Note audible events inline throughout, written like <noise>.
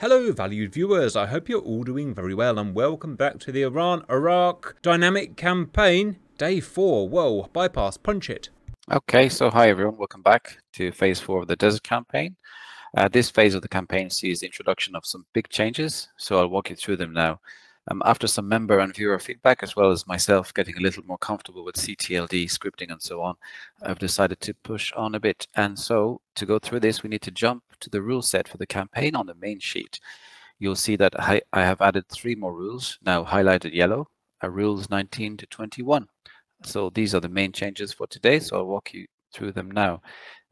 Hello, valued viewers. I hope you're all doing very well and welcome back to the Iran Iraq Dynamic Campaign, Day 4. Whoa, bypass, punch it. Okay, so hi everyone, welcome back to phase 4 of the Desert Campaign. Uh, this phase of the campaign sees the introduction of some big changes, so I'll walk you through them now. Um, after some member and viewer feedback, as well as myself getting a little more comfortable with CTLD scripting and so on, I've decided to push on a bit. And so to go through this, we need to jump to the rule set for the campaign on the main sheet. You'll see that I, I have added three more rules, now highlighted yellow, uh, rules 19 to 21. So these are the main changes for today, so I'll walk you through them now.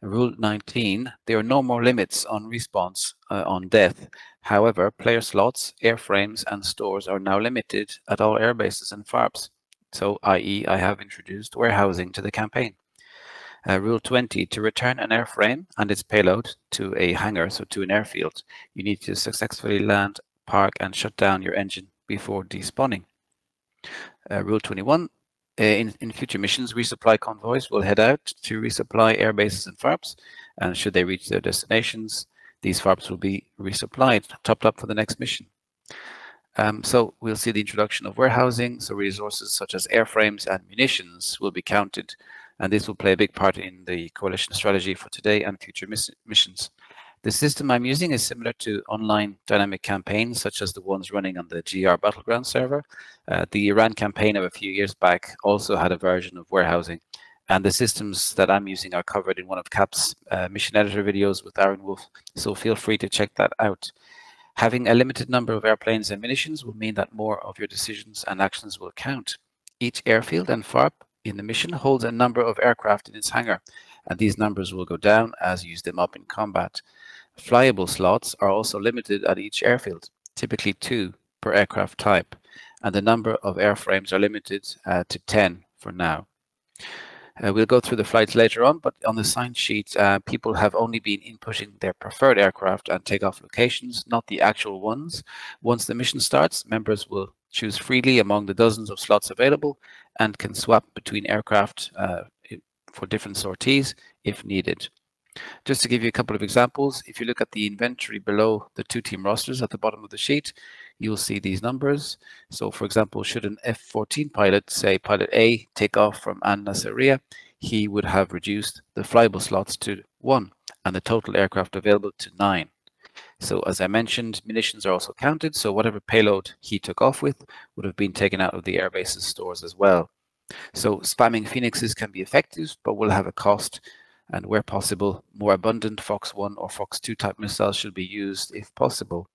Rule 19, there are no more limits on response uh, on death. However, player slots, airframes, and stores are now limited at all airbases and FARPs. So, i.e., I have introduced warehousing to the campaign. Uh, Rule 20, to return an airframe and its payload to a hangar, so to an airfield, you need to successfully land, park, and shut down your engine before despawning. Uh, Rule 21, uh, in, in future missions, resupply convoys will head out to resupply air bases and FARPs, and should they reach their destinations, these FARPs will be resupplied, topped up for the next mission. Um, so we'll see the introduction of warehousing, so resources such as airframes and munitions will be counted, and this will play a big part in the coalition strategy for today and future miss missions. The system I'm using is similar to online dynamic campaigns, such as the ones running on the GR Battleground server. Uh, the Iran campaign of a few years back also had a version of warehousing, and the systems that I'm using are covered in one of CAP's uh, mission editor videos with Aaron Wolf, so feel free to check that out. Having a limited number of airplanes and munitions will mean that more of your decisions and actions will count. Each airfield and FARP in the mission holds a number of aircraft in its hangar, and these numbers will go down as you use them up in combat. Flyable slots are also limited at each airfield, typically two per aircraft type, and the number of airframes are limited uh, to 10 for now. Uh, we'll go through the flights later on, but on the sign sheet, uh, people have only been inputting their preferred aircraft and takeoff locations, not the actual ones. Once the mission starts, members will choose freely among the dozens of slots available and can swap between aircraft uh, for different sorties if needed. Just to give you a couple of examples, if you look at the inventory below the two team rosters at the bottom of the sheet, you'll see these numbers. So for example, should an F-14 pilot, say pilot A, take off from An Nasiriyah, he would have reduced the flyable slots to one and the total aircraft available to nine. So as I mentioned, munitions are also counted. So whatever payload he took off with would have been taken out of the airbase's stores as well. So spamming Phoenixes can be effective, but will have a cost and where possible, more abundant Fox 1 or Fox 2 type missiles should be used if possible.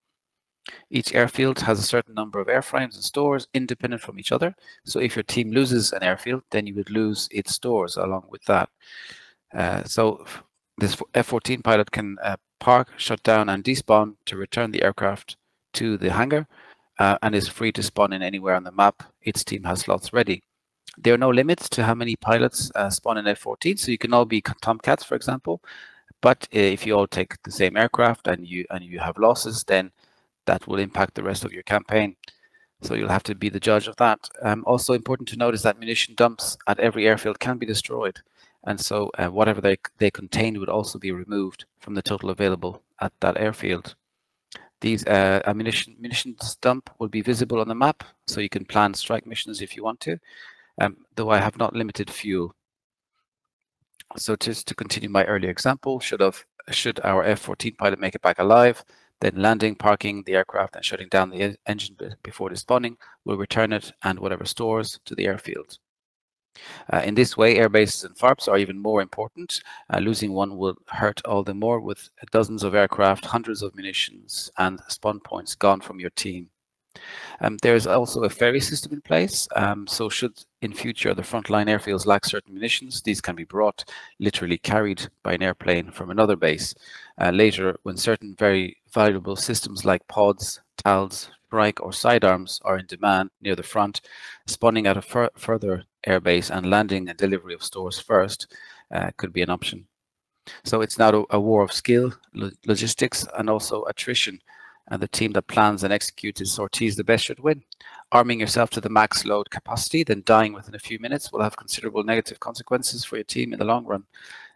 Each airfield has a certain number of airframes and stores independent from each other. So if your team loses an airfield, then you would lose its stores along with that. Uh, so this F-14 pilot can uh, park, shut down, and despawn to return the aircraft to the hangar uh, and is free to spawn in anywhere on the map. Its team has slots ready. There are no limits to how many pilots uh, spawn in F-14, so you can all be Tomcats, for example. But uh, if you all take the same aircraft and you and you have losses, then that will impact the rest of your campaign. So you'll have to be the judge of that. Um, also important to note is that munition dumps at every airfield can be destroyed. And so uh, whatever they, they contained would also be removed from the total available at that airfield. These uh, ammunition munitions dump will be visible on the map, so you can plan strike missions if you want to um, though I have not limited fuel. So just to continue my earlier example, should, have, should our F-14 pilot make it back alive, then landing, parking the aircraft and shutting down the engine before despawning will return it and whatever stores to the airfield. Uh, in this way, airbases and FARPs are even more important. Uh, losing one will hurt all the more with dozens of aircraft, hundreds of munitions, and spawn points gone from your team. Um, there's also a ferry system in place. Um, so should in future the frontline airfields lack certain munitions, these can be brought, literally carried by an airplane from another base. Uh, later, when certain very valuable systems like pods, TALs, strike or sidearms are in demand near the front, spawning at a fur further airbase and landing and delivery of stores first uh, could be an option. So it's now a, war of skill, lo logistics, and also attrition and the team that plans and executes sorties the best should win. Arming yourself to the max load capacity, then dying within a few minutes will have considerable negative consequences for your team in the long run.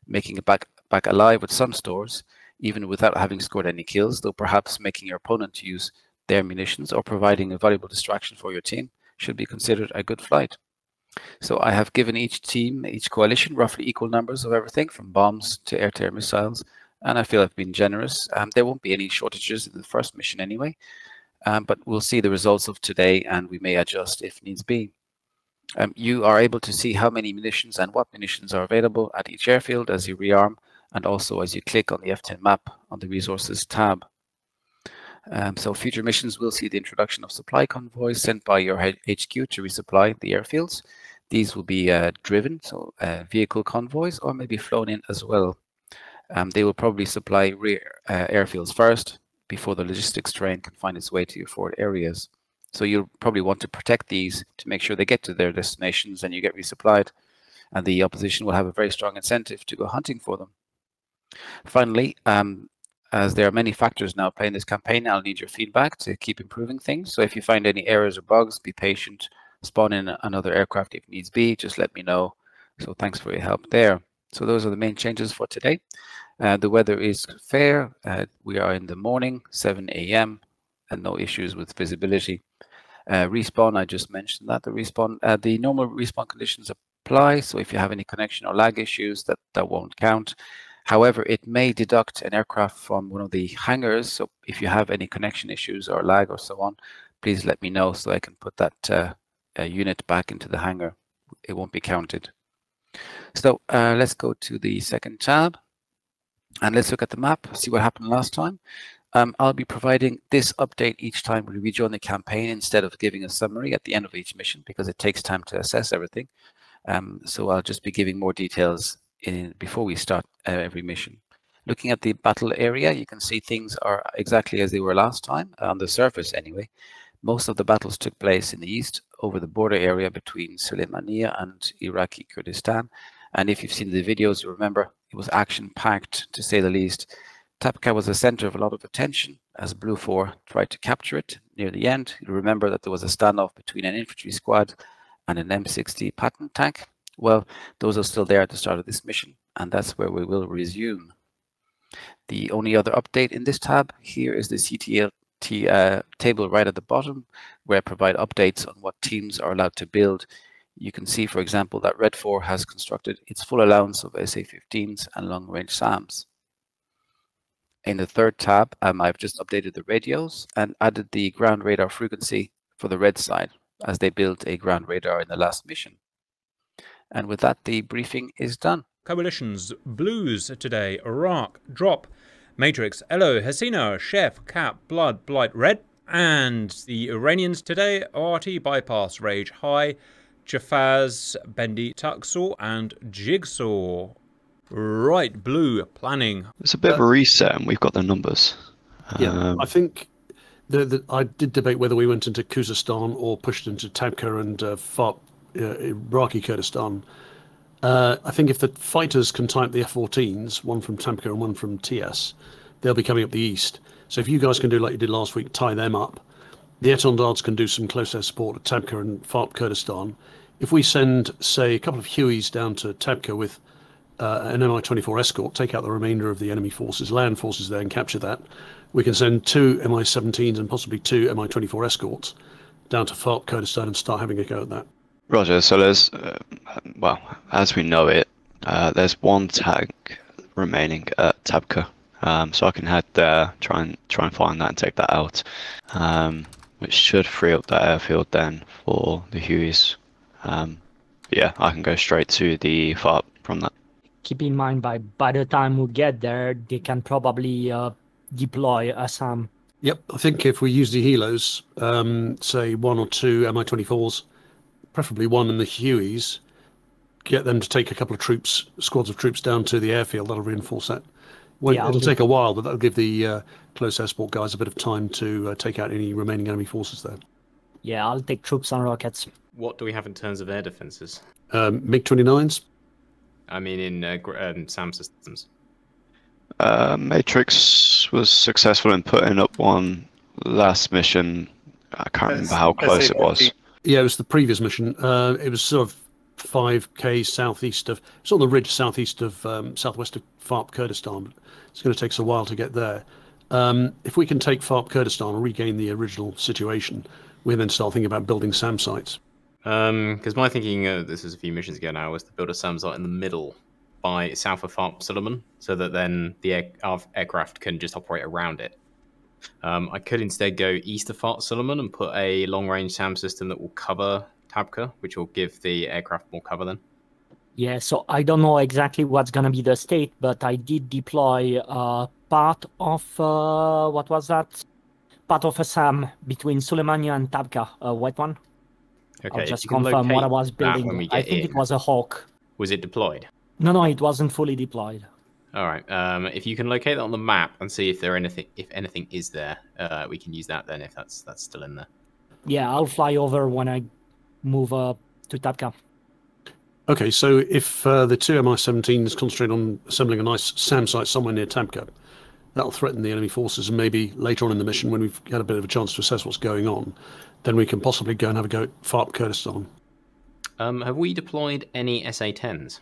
Making it back back alive with some stores even without having scored any kills, though perhaps making your opponent use their munitions or providing a valuable distraction for your team should be considered a good flight. So I have given each team, each coalition, roughly equal numbers of everything from bombs to air-to-air missiles, and I feel I've been generous. Um, there won't be any shortages in the first mission anyway, um, but we'll see the results of today and we may adjust if needs be. Um, you are able to see how many munitions and what munitions are available at each airfield as you rearm and also as you click on the F10 map on the resources tab. Um, so future missions will see the introduction of supply convoys sent by your HQ to resupply the airfields. These will be uh, driven, so uh, vehicle convoys, or maybe flown in as well. Um, they will probably supply rear uh, airfields first before the logistics train can find its way to your forward areas. So you'll probably want to protect these to make sure they get to their destinations and you get resupplied. And the opposition will have a very strong incentive to go hunting for them. Finally, um, as there are many factors now playing this campaign, I'll need your feedback to keep improving things. So if you find any errors or bugs, be patient, spawn in another aircraft if needs be, just let me know. So thanks for your help there. So those are the main changes for today. Uh, the weather is fair. Uh, we are in the morning, 7 a.m., and no issues with visibility. Uh, respawn, I just mentioned that. The respawn, uh, the normal respawn conditions apply. So if you have any connection or lag issues, that, that won't count. However, it may deduct an aircraft from one of the hangars. So if you have any connection issues or lag or so on, please let me know so I can put that uh, uh, unit back into the hangar. It won't be counted. So uh, let's go to the second tab and let's look at the map, see what happened last time. Um, I'll be providing this update each time we rejoin the campaign instead of giving a summary at the end of each mission because it takes time to assess everything. Um, so I'll just be giving more details in, before we start uh, every mission. Looking at the battle area, you can see things are exactly as they were last time, on the surface anyway. Most of the battles took place in the east, over the border area between Suleimania and Iraqi Kurdistan. And if you've seen the videos, you remember it was action-packed, to say the least. Tabqa was the center of a lot of attention as Blue 4 tried to capture it near the end. You remember that there was a standoff between an infantry squad and an M60 Patton tank. Well, those are still there at the start of this mission, and that's where we will resume. The only other update in this tab here is the CTL uh, table right at the bottom, where I provide updates on what teams are allowed to build. You can see, for example, that Red 4 has constructed its full allowance of SA-15s and long-range SAMs. In the third tab, um, I've just updated the radios and added the ground radar frequency for the red side, as they built a ground radar in the last mission. And with that, the briefing is done. Coalitions, Blues today, Iraq, Drop, Matrix, Elo, Hasina, Chef, Cap, Blood, Blight, Red, and the Iranians today, RT, Bypass, Rage, High, Jafaz, Bendy, Tuxor, and Jigsaw. Right, Blue, planning. It's a bit uh, of a reset, and we've got the numbers. Yeah, um, I think the, the, I did debate whether we went into Khuzestan or pushed into Tabqa and uh, fought uh, Iraqi Kurdistan. Uh, I think if the fighters can type the F-14s, one from Tabqa and one from TS, they'll be coming up the east. So if you guys can do like you did last week, tie them up. The Etendards can do some close air support at Tabqa and Farp Kurdistan. If we send, say, a couple of Hueys down to Tabqa with uh, an Mi-24 escort, take out the remainder of the enemy forces, land forces there, and capture that, we can send two Mi-17s and possibly two Mi-24 escorts down to Farp Kurdistan and start having a go at that. Roger. So there's, uh, well, as we know it, uh, there's one tank remaining at Tabqa. Um, so I can head there, try and try and find that and take that out, um, which should free up that airfield then for the Hueys. Um, yeah, I can go straight to the FARP from that. Keep in mind, by by the time we get there, they can probably uh, deploy a SAM. Yep, I think if we use the helos, um, say one or two Mi-24s, preferably one in the Hueys, get them to take a couple of troops, squads of troops down to the airfield. That'll reinforce that. Well, yeah, it'll take a while, but that'll give the uh, close air support guys a bit of time to uh, take out any remaining enemy forces there. Yeah, I'll take troops on rockets. What do we have in terms of air defenses? Um, MiG 29s? I mean, in uh, um, SAM systems. Uh, Matrix was successful in putting up one last mission. I can't remember how close it was. Yeah, it was the previous mission. Uh, it was sort of 5k southeast of it's on the ridge southeast of um, southwest of Farp Kurdistan. It's going to take us a while to get there. Um, if we can take Farp Kurdistan and regain the original situation, we then start thinking about building SAM sites. Because my thinking, uh, this is a few missions ago now, was to build a SAM site in the middle by south of Farp Suleiman, so that then the air, aircraft can just operate around it. Um, I could instead go east of Fort Suleiman and put a long range SAM system that will cover Tabqa, which will give the aircraft more cover then. Yeah, so I don't know exactly what's gonna be the state, but I did deploy uh, part of uh, what was that? Part of a SAM between Suleimania and Tabqa, a white one. Okay, I'll just confirm what I was building. I think in. it was a Hawk. Was it deployed? No, no, it wasn't fully deployed. All right. Um, if you can locate that on the map and see if there anything, if anything is there, uh, we can use that then. If that's that's still in there. Yeah, I'll fly over when I move uh, to Tabqa. Okay, so if uh, the two Mi-17s concentrate on assembling a nice SAM site somewhere near Tabqa, that'll threaten the enemy forces, and maybe later on in the mission, when we've had a bit of a chance to assess what's going on, then we can possibly go and have a go at Farp Kurdistan. Um, have we deployed any SA-10s?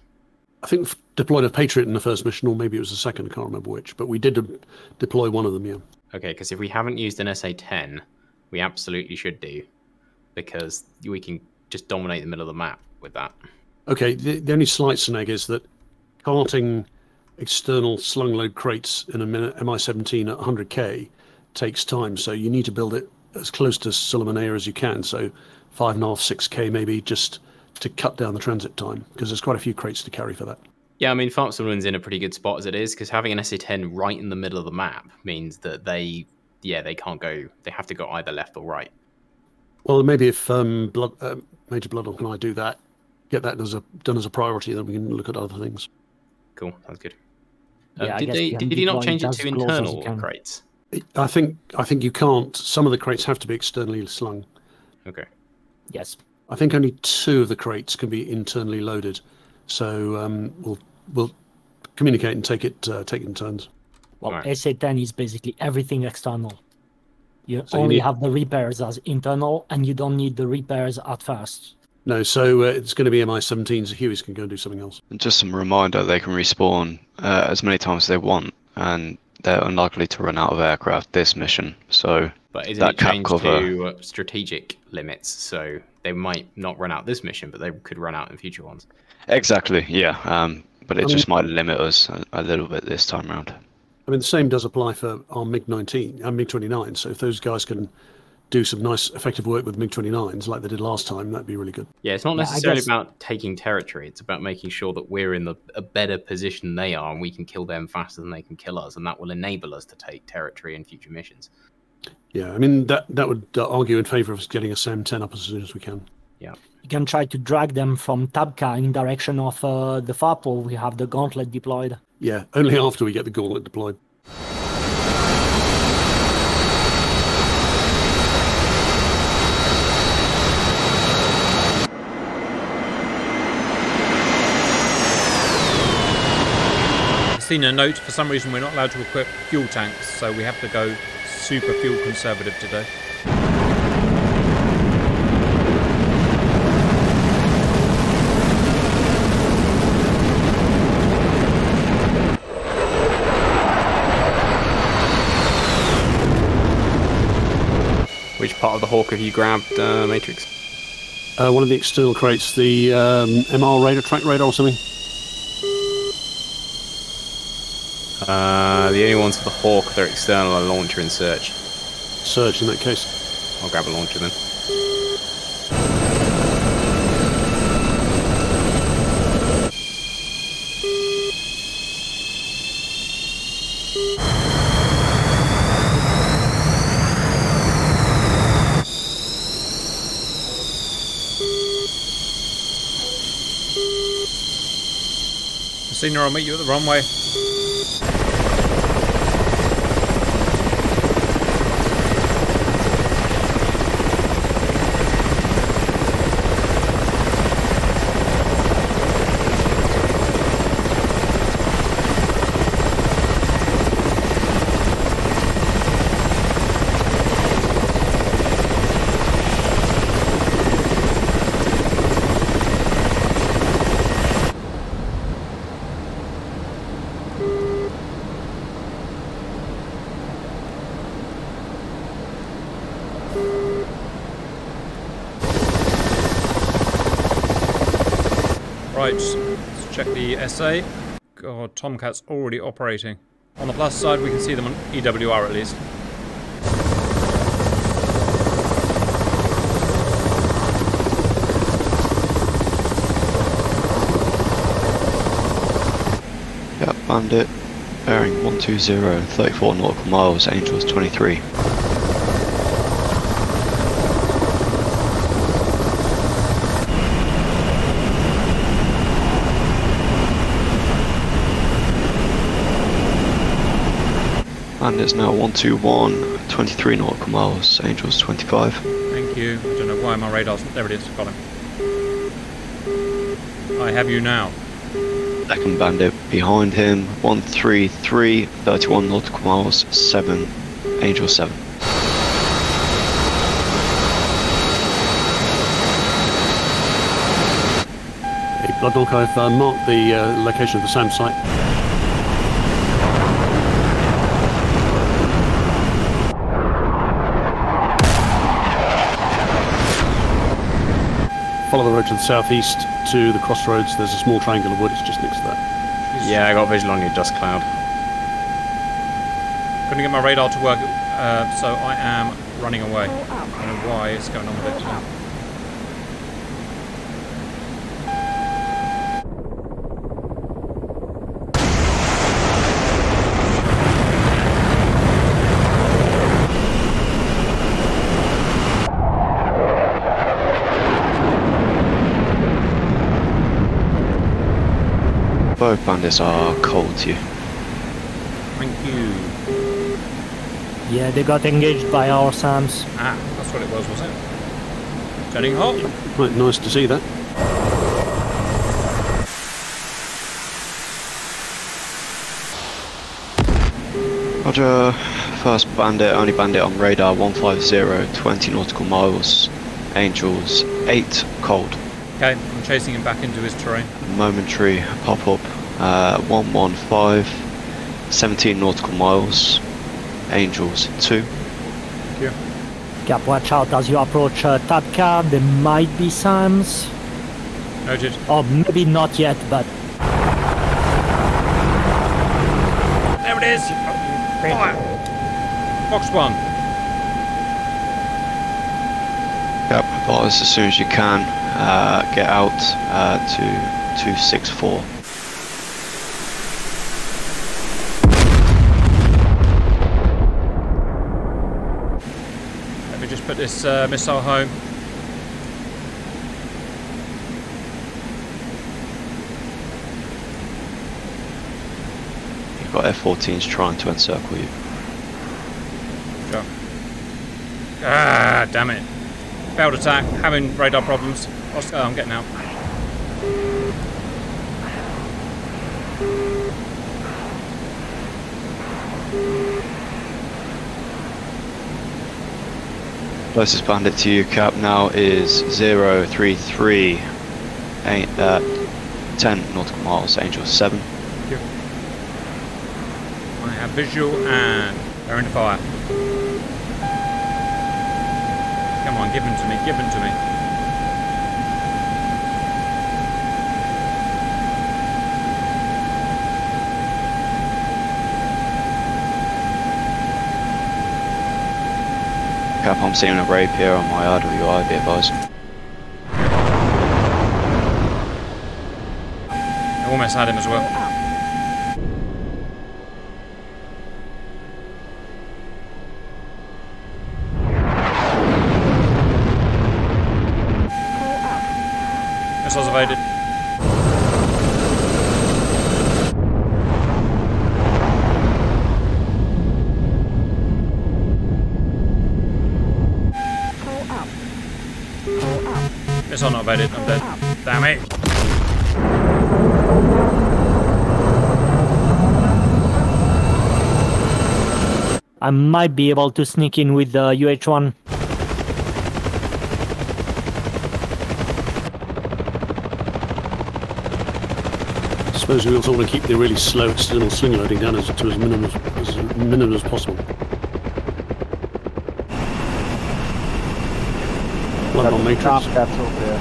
I think deployed a Patriot in the first mission, or maybe it was the second. I can't remember which, but we did de- deploy one of them. Yeah. Okay, because if we haven't used an SA-10, we absolutely should do, because we can just dominate the middle of the map with that. Okay. The, the only slight snag is that carting external slung load crates in a minute Mi-17 at 100k takes time. So you need to build it as close to Suleiman Air as you can. So five and a half, six k maybe, just to cut down the transit time because there's quite a few crates to carry for that. Yeah, I mean, Farmsummer's in a pretty good spot as it is, because having an SA-10 right in the middle of the map means that they, yeah, they can't go, they have to go either left or right. Well, maybe if um, Blood, uh, Major Bloodhawk and I do that, get that as a done as a priority, then we can look at other things. Cool, sounds good. Um, Yeah, did guess they, did he not change it to close as you internal crates? I think I think you can't. Some of the crates have to be externally slung. Okay. Yes. I think only two of the crates can be internally loaded. So um, we'll we'll communicate and take it uh, take it in turns. Well, Right. SA10 is basically everything external. You So you only need- have the repairs as internal, and you don't need the repairs at first. No, so uh, it's going to be MI17, so Hueys can go and do something else. And just some reminder, they can respawn uh, as many times as they want, and they're unlikely to run out of aircraft this mission. So But isn't That it cap changed cover- to uh, strategic limits? So they might not run out this mission, but they could run out in future ones. exactly, yeah. Um, but it I just mean- might limit us a, a little bit this time round. I mean, the same does apply for our MiG-19 and MiG-29. So if those guys can do some nice, effective work with MiG-29s like they did last time, that'd be really good. Yeah, it's not Yeah, necessarily guess- about taking territory. It's about making sure that we're in the, a better position than they are, and we can kill them faster than they can kill us, and that will enable us to take territory in future missions. Yeah, I mean that that would uh, argue in favour of us getting a SAM-10 up as soon as we can. Yeah, you can try to drag them from Tabqa in direction of uh, the far pole. We have the gauntlet deployed. Yeah, only after we get the gauntlet deployed. Seen a note, for some reason we're not allowed to equip fuel tanks, so we have to go super fuel conservative today. Which part of the Hawk have you grabbed, uh, Matrix? Uh, one of the external crates, the um, MR radar, track radar or something. Uh, the only ones for the Hawk that are external are launcher and search. Search in that case. I'll grab a launcher then. Senior, I'll meet you at the runway. SA. God, Tomcat's already operating. On the plus side, we can see them on EWR at least. Yep, Bandit. Bearing 120, 34 nautical miles, Angels 23. Bandit's now 121, 23 nautical miles, Angels 25. Thank you. I don't know why my radar's... There it is, got him. I have you now. Second bandit behind him, 133, 31 nautical miles, 7, Angel 7. Blood Dog, I've uh, marked the uh, location of the SAM site. Follow the road to the southeast to the crossroads. There's a small triangle of wood. It's just next to that. Yeah, I got a visual on your dust cloud. Couldn't get my radar to work, uh, so I am running away. I don't know why it's going on with it Both bandits are cold to you. Thank you. Yeah, they got engaged by our SAMs. Ah, that's what it was, was it? Turning hot. Right, nice to see that. Roger, first bandit, only bandit on radar, 150, 20 nautical miles, Angels 8, cold. Okay, I'm chasing him back into his terrain. Momentary pop up, uh, 115, 17 nautical miles, Angels 2. Yeah. Cap, watch out as you approach uh, Tabqa. There might be SAMs. Noted. Or maybe not yet, but There it is! Fire! Fox 1. Yep, advise as soon as you can, uh, get out uh, to 264. Let me just put this uh, missile home. You've got F-14s trying to encircle you. Sure. Ah, damn it. Failed attack, having radar problems. Oscar, I'm getting out. Closest bandit to you, Cap, now is 033, eight, uh, 10 nautical miles, Angel 7. I have visual and they're in the fire. Come on, give them to me, give them to me. Cap, I'm seeing a rape here on my RWR, be advised. I almost had him as well. I might be able to sneak in with the UH-1. I suppose we also want to keep the really slow external sling loading down as, to as minimum as, as minimum as possible. Blood on Matrix. That's all there.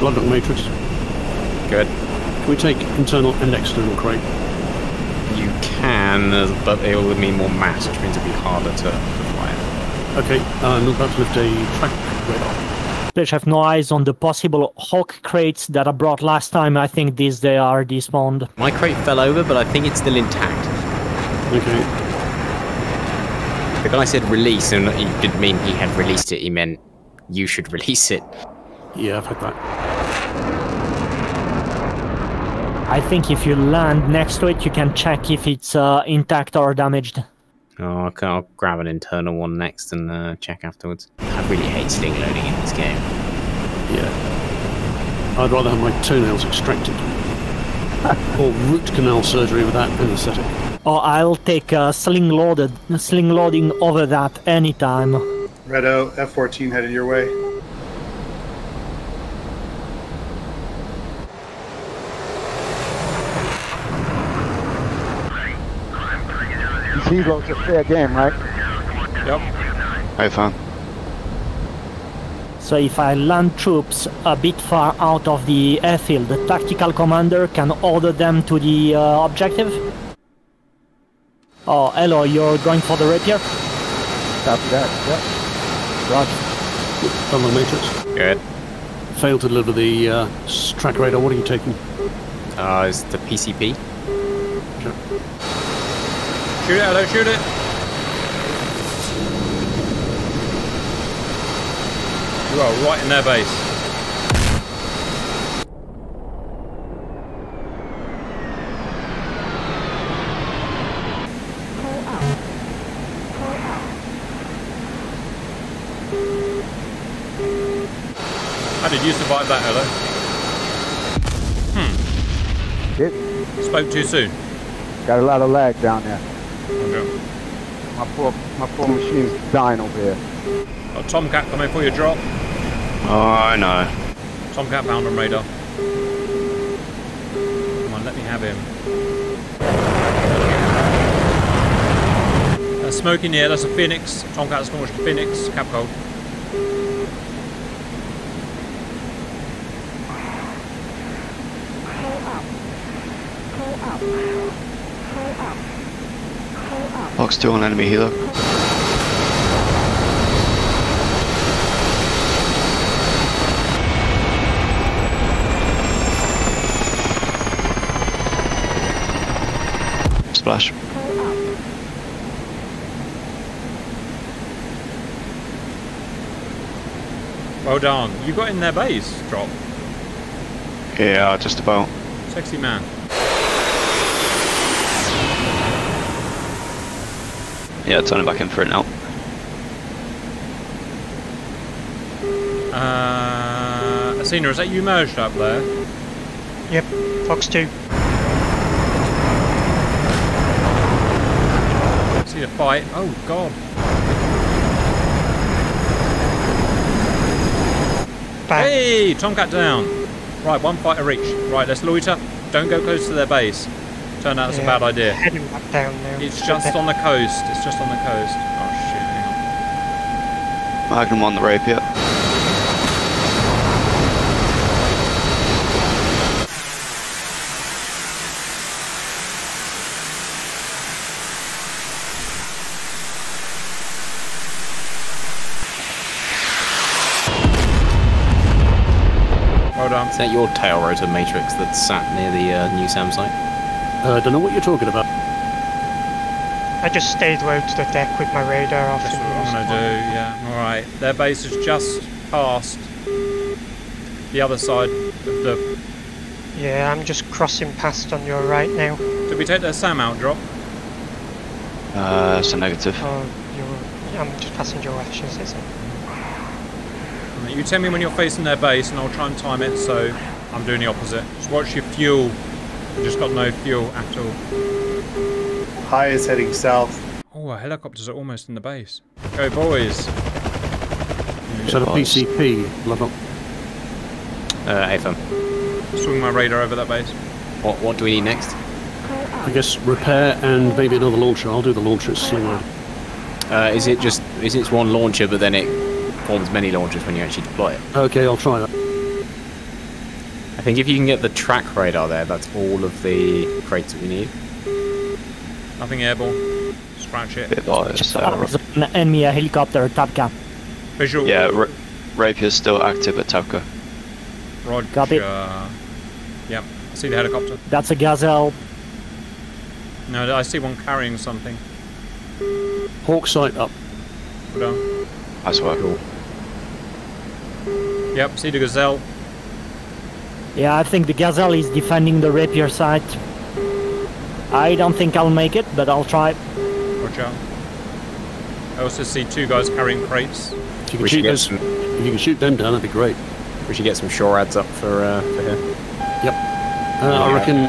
Blood on Matrix. Good. Can we take internal and external crate? You can, but it will mean more mass, which means it'll be harder to, to fly it. Okay, uh, I'm about to lift a track radar. They have no eyes on the possible Hawk crates that I brought last time. I think these they are despawned. My crate fell over, but I think it's still intact. Okay, The guy said release, and he didn't mean he had released it. He meant you should <laughs> release it. yeah, I've had that. I think if you land next to it, you can check if it's uh, intact or damaged. Oh, okay, I'll grab an internal one next and uh, check afterwards. I really hate sling loading in this game. Yeah. I'd rather have my toenails extracted. <laughs> or root canal surgery with that anaesthetic. Or I'll take uh, sling loaded, sling loading over that anytime. Redo, F-14 headed your way. Zero's a fair game, right? Hey, fam. So if I land troops a bit far out of the airfield, the tactical commander can order them to the uh, objective? Oh, hello, you're going for the rapier? Copy that. Yep. Roger. On the matrix. Good. Failed to deliver the uh, track radar. What are you taking? Uh, is the PCP? Shoot it, hello, shoot it. You are right in their base. How did you survive that, Ella? Hmm. It Spoke too soon. got a lot of lag down there. Okay. My poor, my poor machine's dying over here. Got Tomcat coming for your drop. Oh, I know. Tomcat found on radar. Come on, let me have him. Uh, smoke in the air, that's a Phoenix. Tomcat's launched a Phoenix. Cap cold. Fox 2 on enemy healer. Splash. Well done. You got in their base, drop. Yeah, just about. Sexy man. Yeah, turning back in for it now. Uh, Athena, is that you merged up there? Yep, Fox 2. See the fight. Oh, God. Bang. Hey, Tomcat down. Right, one fighter each. Right, let's loiter. Don't go close to their base. Turned out it's a bad idea. Heading back down now. It's just on the coast. It's just on the coast. Oh shit, hang on. Magnum on the rapier. Well done. Is that your tail rotor matrix that's sat near the uh, new SAM site? I uh, don't know what you're talking about. I just stayed low to the deck with my radar off. That's what I'm gonna do, yeah. Alright. Their base is just past the other side of the Yeah, I'm just crossing past on your right now. did we take their SAM out drop? Uh, it's a negative. Oh, you're, I'm just passing your left, is it? Right, You tell me when you're facing their base and I'll try and time it so I'm doing the opposite. Just watch your fuel. You just got no fuel at all. High is heading south. Oh, our helicopters are almost in the base. Go boys. Is that a boys. PCP level? Uh, AFM. Swing my radar over that base. What, what do we need next? I guess repair and maybe another launcher. I'll do the launcher. It's sling. Uh, is it just is it one launcher, but then it forms many launchers when you actually deploy it? Okay, I'll try that. I think if you can get the track radar there, that's all of the crates that we need. Nothing airborne. Scratch it. Bit low, so There's an enemy a helicopter, Tabqa. Visual. yeah, R- Rapier's still active at Tabqa. Roger. Copy. Yep. I see the helicopter. That's a Gazelle. No, I see one carrying something. Hawk sight up. Hold on. Nice work. Yep, see the gazelle. Yeah, I think the Gazelle is defending the Rapier site. I don't think I'll make it, but I'll try. Roger. I also see two guys carrying crates. If you can shoot get those, some. if you can shoot them down, that'd be great. We should get some SHORADs up for uh, for here. Yep. Uh, I reckon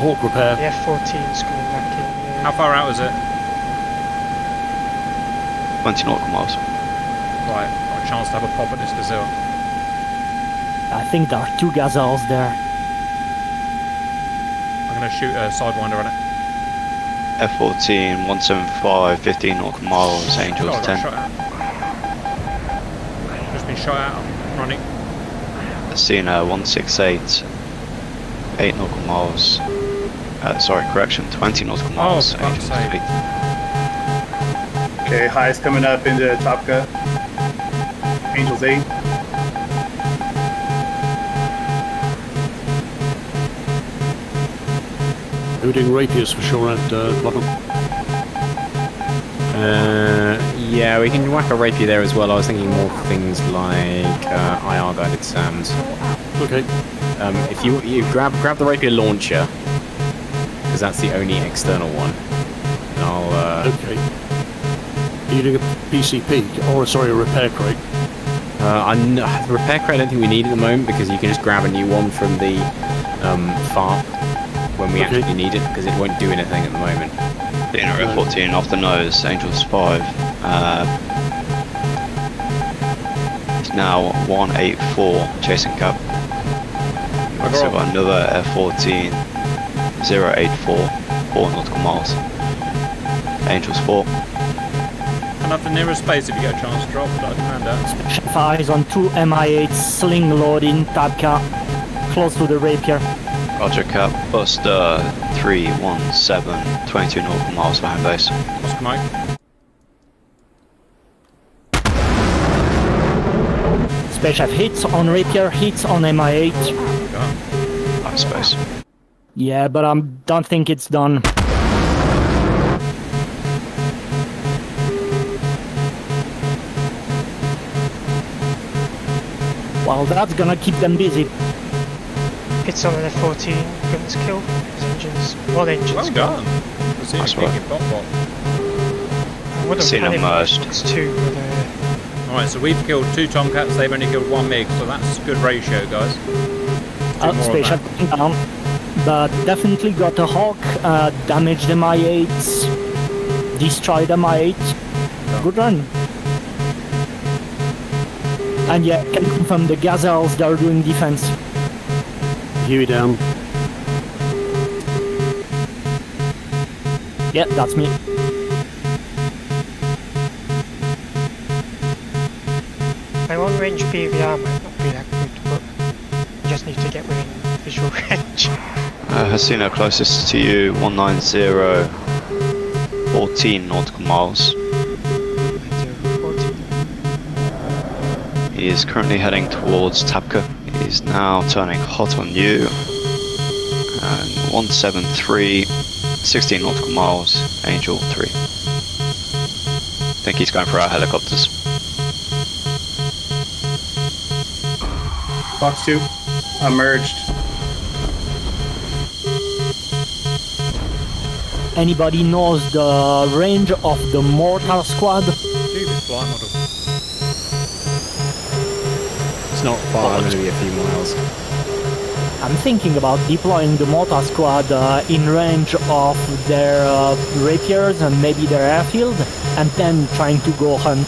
Hawk repair. The F-14's coming back in. How far out is it? 20 nautical miles. Right, got a chance to have a pop at this gazelle. I think there are two Gazelles there. I'm gonna shoot a sidewinder on it. F14, 175, 15 nautical miles, Angels Oh, 10. Just been shot out, I'm running. Athena 168, 8 nautical miles. Uh, sorry, correction, 20 nautical miles, Oh, fuck's Angels sake. 8. Okay, highs coming up into Tabqa. Angels 8. Doing rapiers for sure at uh, London? Uh, yeah, we can whack a rapier there as well. I was thinking more things like uh, IR guided SAMs. Okay. Um, if you you grab grab the rapier launcher, because that's the only external one. And I'll uh, Okay. Are you doing a PCP? Or, sorry, a repair crate? uh, the repair crate. I don't think we need at the moment because you can just grab a new one from the um, farm when we Okay. actually need it because it won't do anything at the moment. Athena F14 off the nose, Angels 5. Uh, it's now 184, chasing cap. got So got another F14, 084, 4 nautical miles. Angels 4. And at the nearest base if you get a chance to drop, but I can hand out. Special eyes on two MI8 sling loading Tabqa, close to the Rapier. Roger cap, Buster 317, 22 nautical miles behind home base. Oscar Mike. Special hits on Rapier, hits on MI8. Home space. Yeah, but I don't think it's done. Well, that's gonna keep them busy. Hits on an F-14, guns kill. His engines, one engine's Well gone. done. Let's see Nice if you work. can pop pop. I would have Seen had them him merged. It's two, but uh, Alright, so we've killed two Tomcats, they've only killed one MiG, so that's a good ratio, guys. Do Uh, more of special that. down. But definitely got a Hawk, uh, damaged the MI8s, destroyed MI8. Good run. And yeah, can confirm the Gazelles they're doing defense. Huey down. Yep, that's me. my long range BVR might not be that good, but I just need to get within visual <laughs> range. Uh, Hasina closest to you, 190, 14 nautical miles. He is currently heading towards Tabqa. He's now turning hot on you. And 173, 16 nautical miles, Angel 3. I think he's going for our helicopters. Fox 2. I'm. Anybody knows the range of the mortar squad? Stupid It's not far. Going to be a few miles. I'm thinking about deploying the mortar squad uh, in range of their uh, rapiers and maybe their airfield, and then trying to go hunt.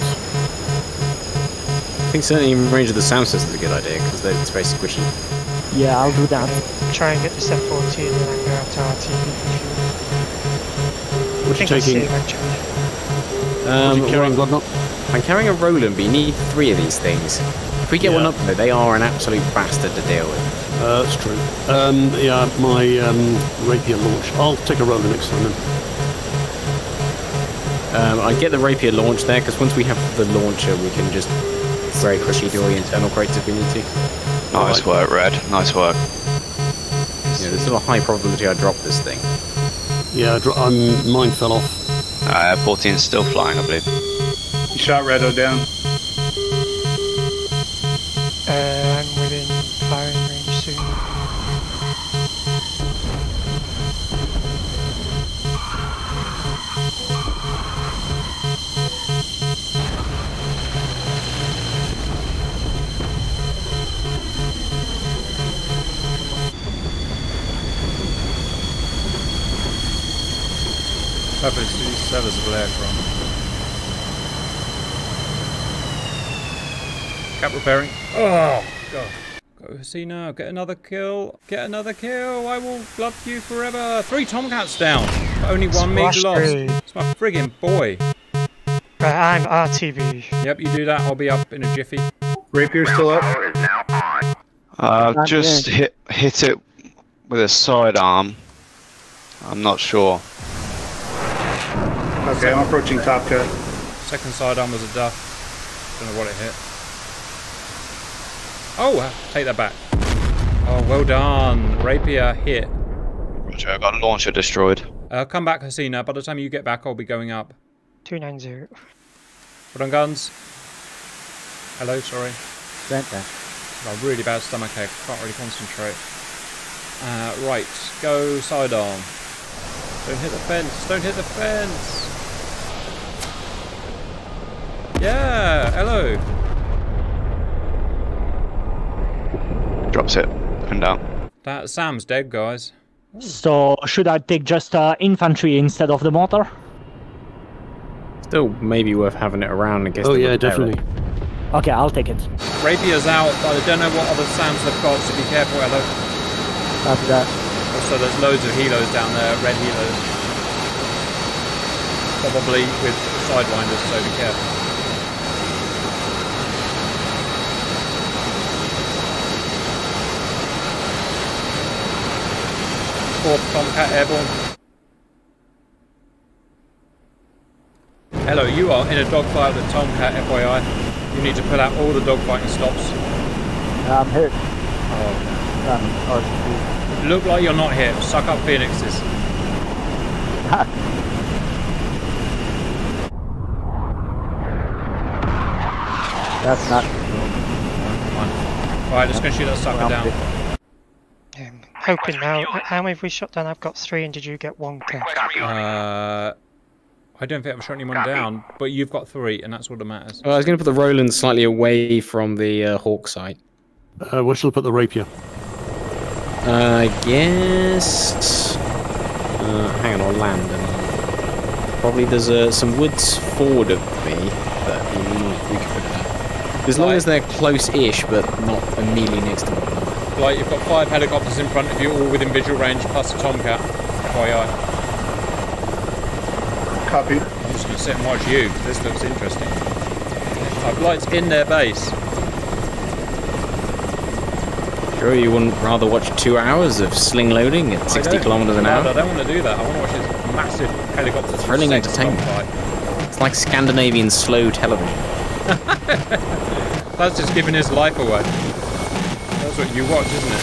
I think certainly in range of the sound system is a good idea because it's very squishy. Yeah, I'll do that. Try and get this F-14 and then go after RT. What I you think I see taking? eventually. What Um, you carrying, Godnot? I'm carrying a Roland, but you need three of these things. If we get Yeah. one up there, they are an absolute bastard to deal with. Uh, that's true. Um, yeah, my um, rapier launch. I'll take a roller next time then. Um, I get the rapier launch there because once we have the launcher, we can just very quickly do all the internal crates if we need to. Nice work, Red. Nice work. Yeah, there's still a high probability I drop this thing. Yeah, dro- um, mine fell off. Uh, 14 is still flying, I believe. You shot Redo down. To these serviceable aircraft. Cap repairing. Oh, God. Go see now. Get another kill. Get another kill. I will love you forever. Three Tomcats down. Only one MiG Smash lost. three. It's my friggin' boy. Right, I'm RTB. Yep, you do that. I'll be up in a jiffy. Rapier still up. Uh, just hit hit it with a sidearm. I'm not sure. Okay, I'm approaching Top Cut. Second sidearm was a duff. Don't know what it hit. Oh, uh, take that back. Oh, well done. Rapier hit. Roger, I got a launcher destroyed. Uh, come back, Hasina. By the time you get back, I'll be going up. 290. Put on guns. Hello, sorry. Went there. Got a really bad stomachache. Can't really concentrate. Uh, right, go sidearm. Don't hit the fence. Don't hit the fence. Yeah, hello. Drops it and down. That Sam's dead, guys. So should I take just uh, infantry instead of the mortar? Still, maybe worth having it around in case. Oh yeah, repair it. definitely. Okay, I'll take it. Rapier's out, but I don't know what other Sams they've got, so be careful, hello. After that. Also, there's loads of helos down there, red helos. Probably with sidewinders, so be careful. Fourth Tomcat airborne. Hello, you are in a dogfight with Tomcat, FYI. You need to pull out all the dogfighting stops. I'm hit. Oh, Um, oh, look like you're not hit. Suck up phoenixes. <laughs> that's not. Alright, just gonna shoot that sucker down. Hoping now. How many have we shot down? I've got three, and did you get one? Uh, I don't think I've shot anyone down, but you've got three, and that's all that matters. Well, I was going to put the Roland slightly away from the uh, Hawk site. Uh, where shall I put the rapier? Uh, I guess. Uh, hang on, I'll land and probably there's uh, some woods forward of me that we we could put there. As long as they're close-ish, but not immediately next to one another. Like, you've got five helicopters in front of you, all within visual range, plus a Tomcat. FYI. Copy. I'm just gonna sit and watch you, 'cause this looks interesting. I've lights in their base. Sure, you wouldn't rather watch two hours of sling loading at 60 kilometers an no, hour? I don't want to do that. I want to watch this massive helicopter Thrilling sex entertainment. It's like Scandinavian slow television. <laughs> That's just giving his life away. That's what you watch, isn't it?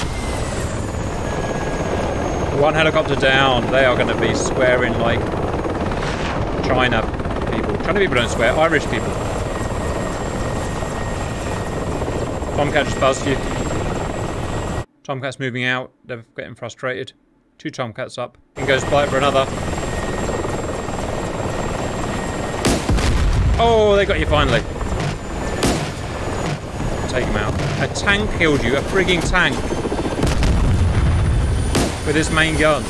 One helicopter down. They are going to be swearing like China people. China people don't swear. Irish people. Tomcat just buzzed you. Tomcat's moving out. They're getting frustrated. Two Tomcats up. And goes flight for another. Oh, they got you finally. Take him out. A tank killed you. A frigging tank. With his main gun.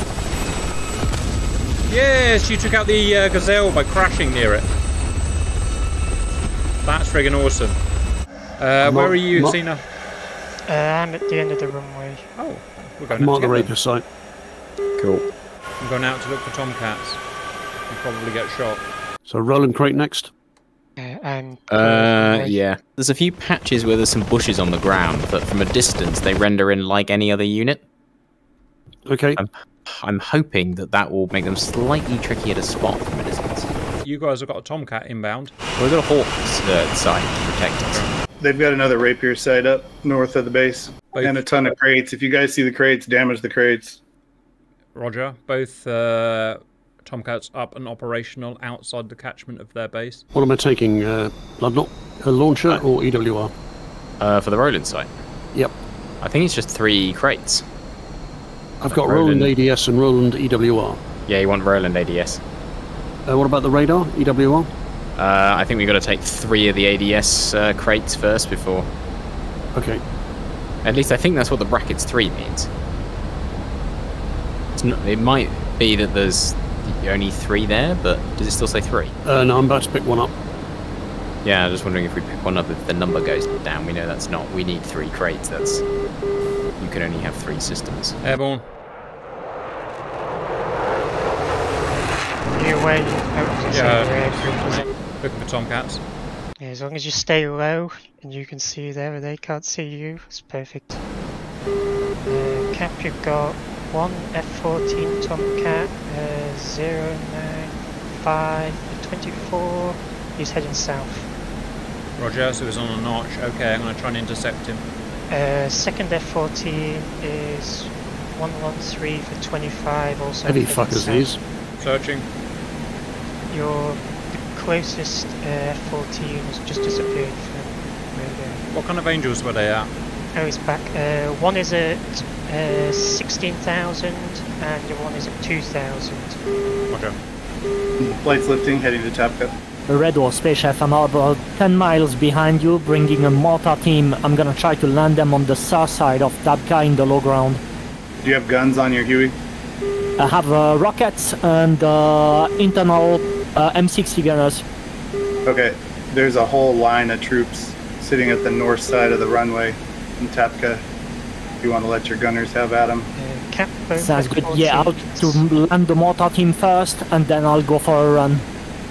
Yes, you took out the uh, Gazelle by crashing near it. That's friggin' awesome. Uh, where are you, not- Cena? Uh, I'm at the end of the runway. Oh, we're going out Mark the together. rapier site. Cool. I'm going out to look for tomcats. You probably get shot. So Roland Crate next. Uh, and. Uh, yeah. There's a few patches where there's some bushes on the ground, but from a distance they render in like any other unit. Okay. I'm, I'm hoping that that will make them slightly trickier to spot from a distance. You guys have got a Tomcat inbound. We've got a Hawks uh, side to protect us. They've got another rapier site up north of the base Both- and a ton of crates. If you guys see the crates, damage the crates. Roger. Both uh, Tomcats up and operational outside the catchment of their base. What am I taking? Uh, Bloodknot? A launcher or EWR? Uh, for the Roland site, Yep. I think it's just three crates. I've got Roland. Roland ADS and Roland EWR. Yeah, you want Roland ADS. Uh, what about the radar? EWR? Uh, I think we've got to take three of the ADS uh, crates first before. Okay. At least I think that's what the brackets three means. It's not, it might be that there's only three there, but does it still say three? Uh, no, I'm about to pick one up. Yeah, I'm just wondering if we pick one up, if the number goes down. We know that's not. We need three crates. That's you can only have three systems. Airborne. You away? I was gonna say Yeah. you're airborne, was it? Looking for Tomcats. Yeah, as long as you stay low and you can see them and they can't see you, it's perfect. Uh, cap, you've got one F-14 Tomcat, uh, 095, 24. He's heading south. Roger. So he's on a notch. Okay, I'm going to try and intercept him. Uh, second F-14 is 113 for 25, also Heavy heading fuckers, south. these. Searching. Your the closest uh, F-14 has just disappeared from radar. What kind of angels were they at? Oh, it's back. Uh, one is at uh, 16,000 and the one is at 2,000. Okay. Flight's lifting, heading to Tabqa. Red or Space Chef, I'm about 10 miles behind you, bringing a mortar team. I'm gonna try to land them on the south side of Tabqa in the low ground. Do you have guns on your Huey? I have uh, rockets and uh, internal uh, M60 gunners. Okay. There's a whole line of troops sitting at the north side of the runway in Tabqa. If you want to let your gunners have at them. Uh, Sounds good. Yeah, I'll to land the mortar team first, and then I'll go for a run.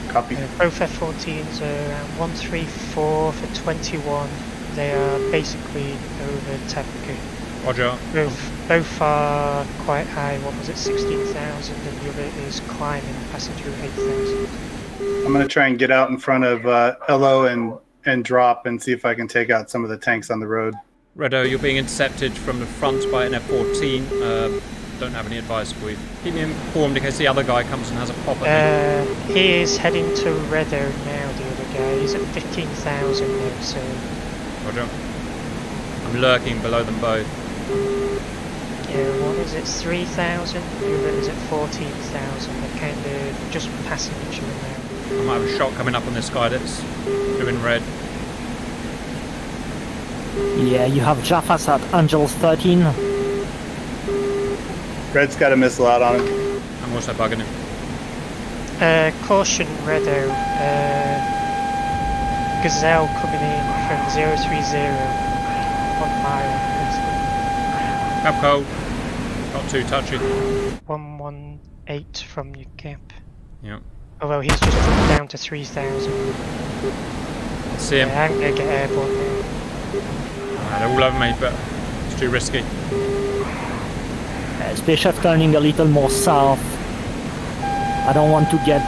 Copy. Uh, both F-14s are around 134 for 21. They are basically over Tabqa. Roger. Both, both are quite high. One was at 16,000 and the other is climbing, passing through 8,000. I'm going to try and get out in front of uh, Elo and, and drop and see if I can take out some of the tanks on the road. Redo, you're being intercepted from the front by an F-14. Um, don't have any advice for you. Keep me informed in case the other guy comes and has a pop at me. Uh, he is heading to Redo now, the other guy. He's at 15,000 now, so Roger. I'm lurking below them both. yeah, one is at 3,000, the other is at 14,000. They're kind of just passing each other now. I might have a shot coming up on this guy that's doing red. Yeah, you have Jaffas at Angels 13. Red's got a missile out on him. I'm also bugging him. Uh, caution, Redo. Uh, Gazelle coming in from 030, one mile. Capco. Not too touchy. 118 from your cap. Yeah. Although he's just dropped down to 3,000. See him. Yeah, I'm gonna get airborne now. They're all over me, but it's too risky. Uh, Space Chef turning a little more south. I don't want to get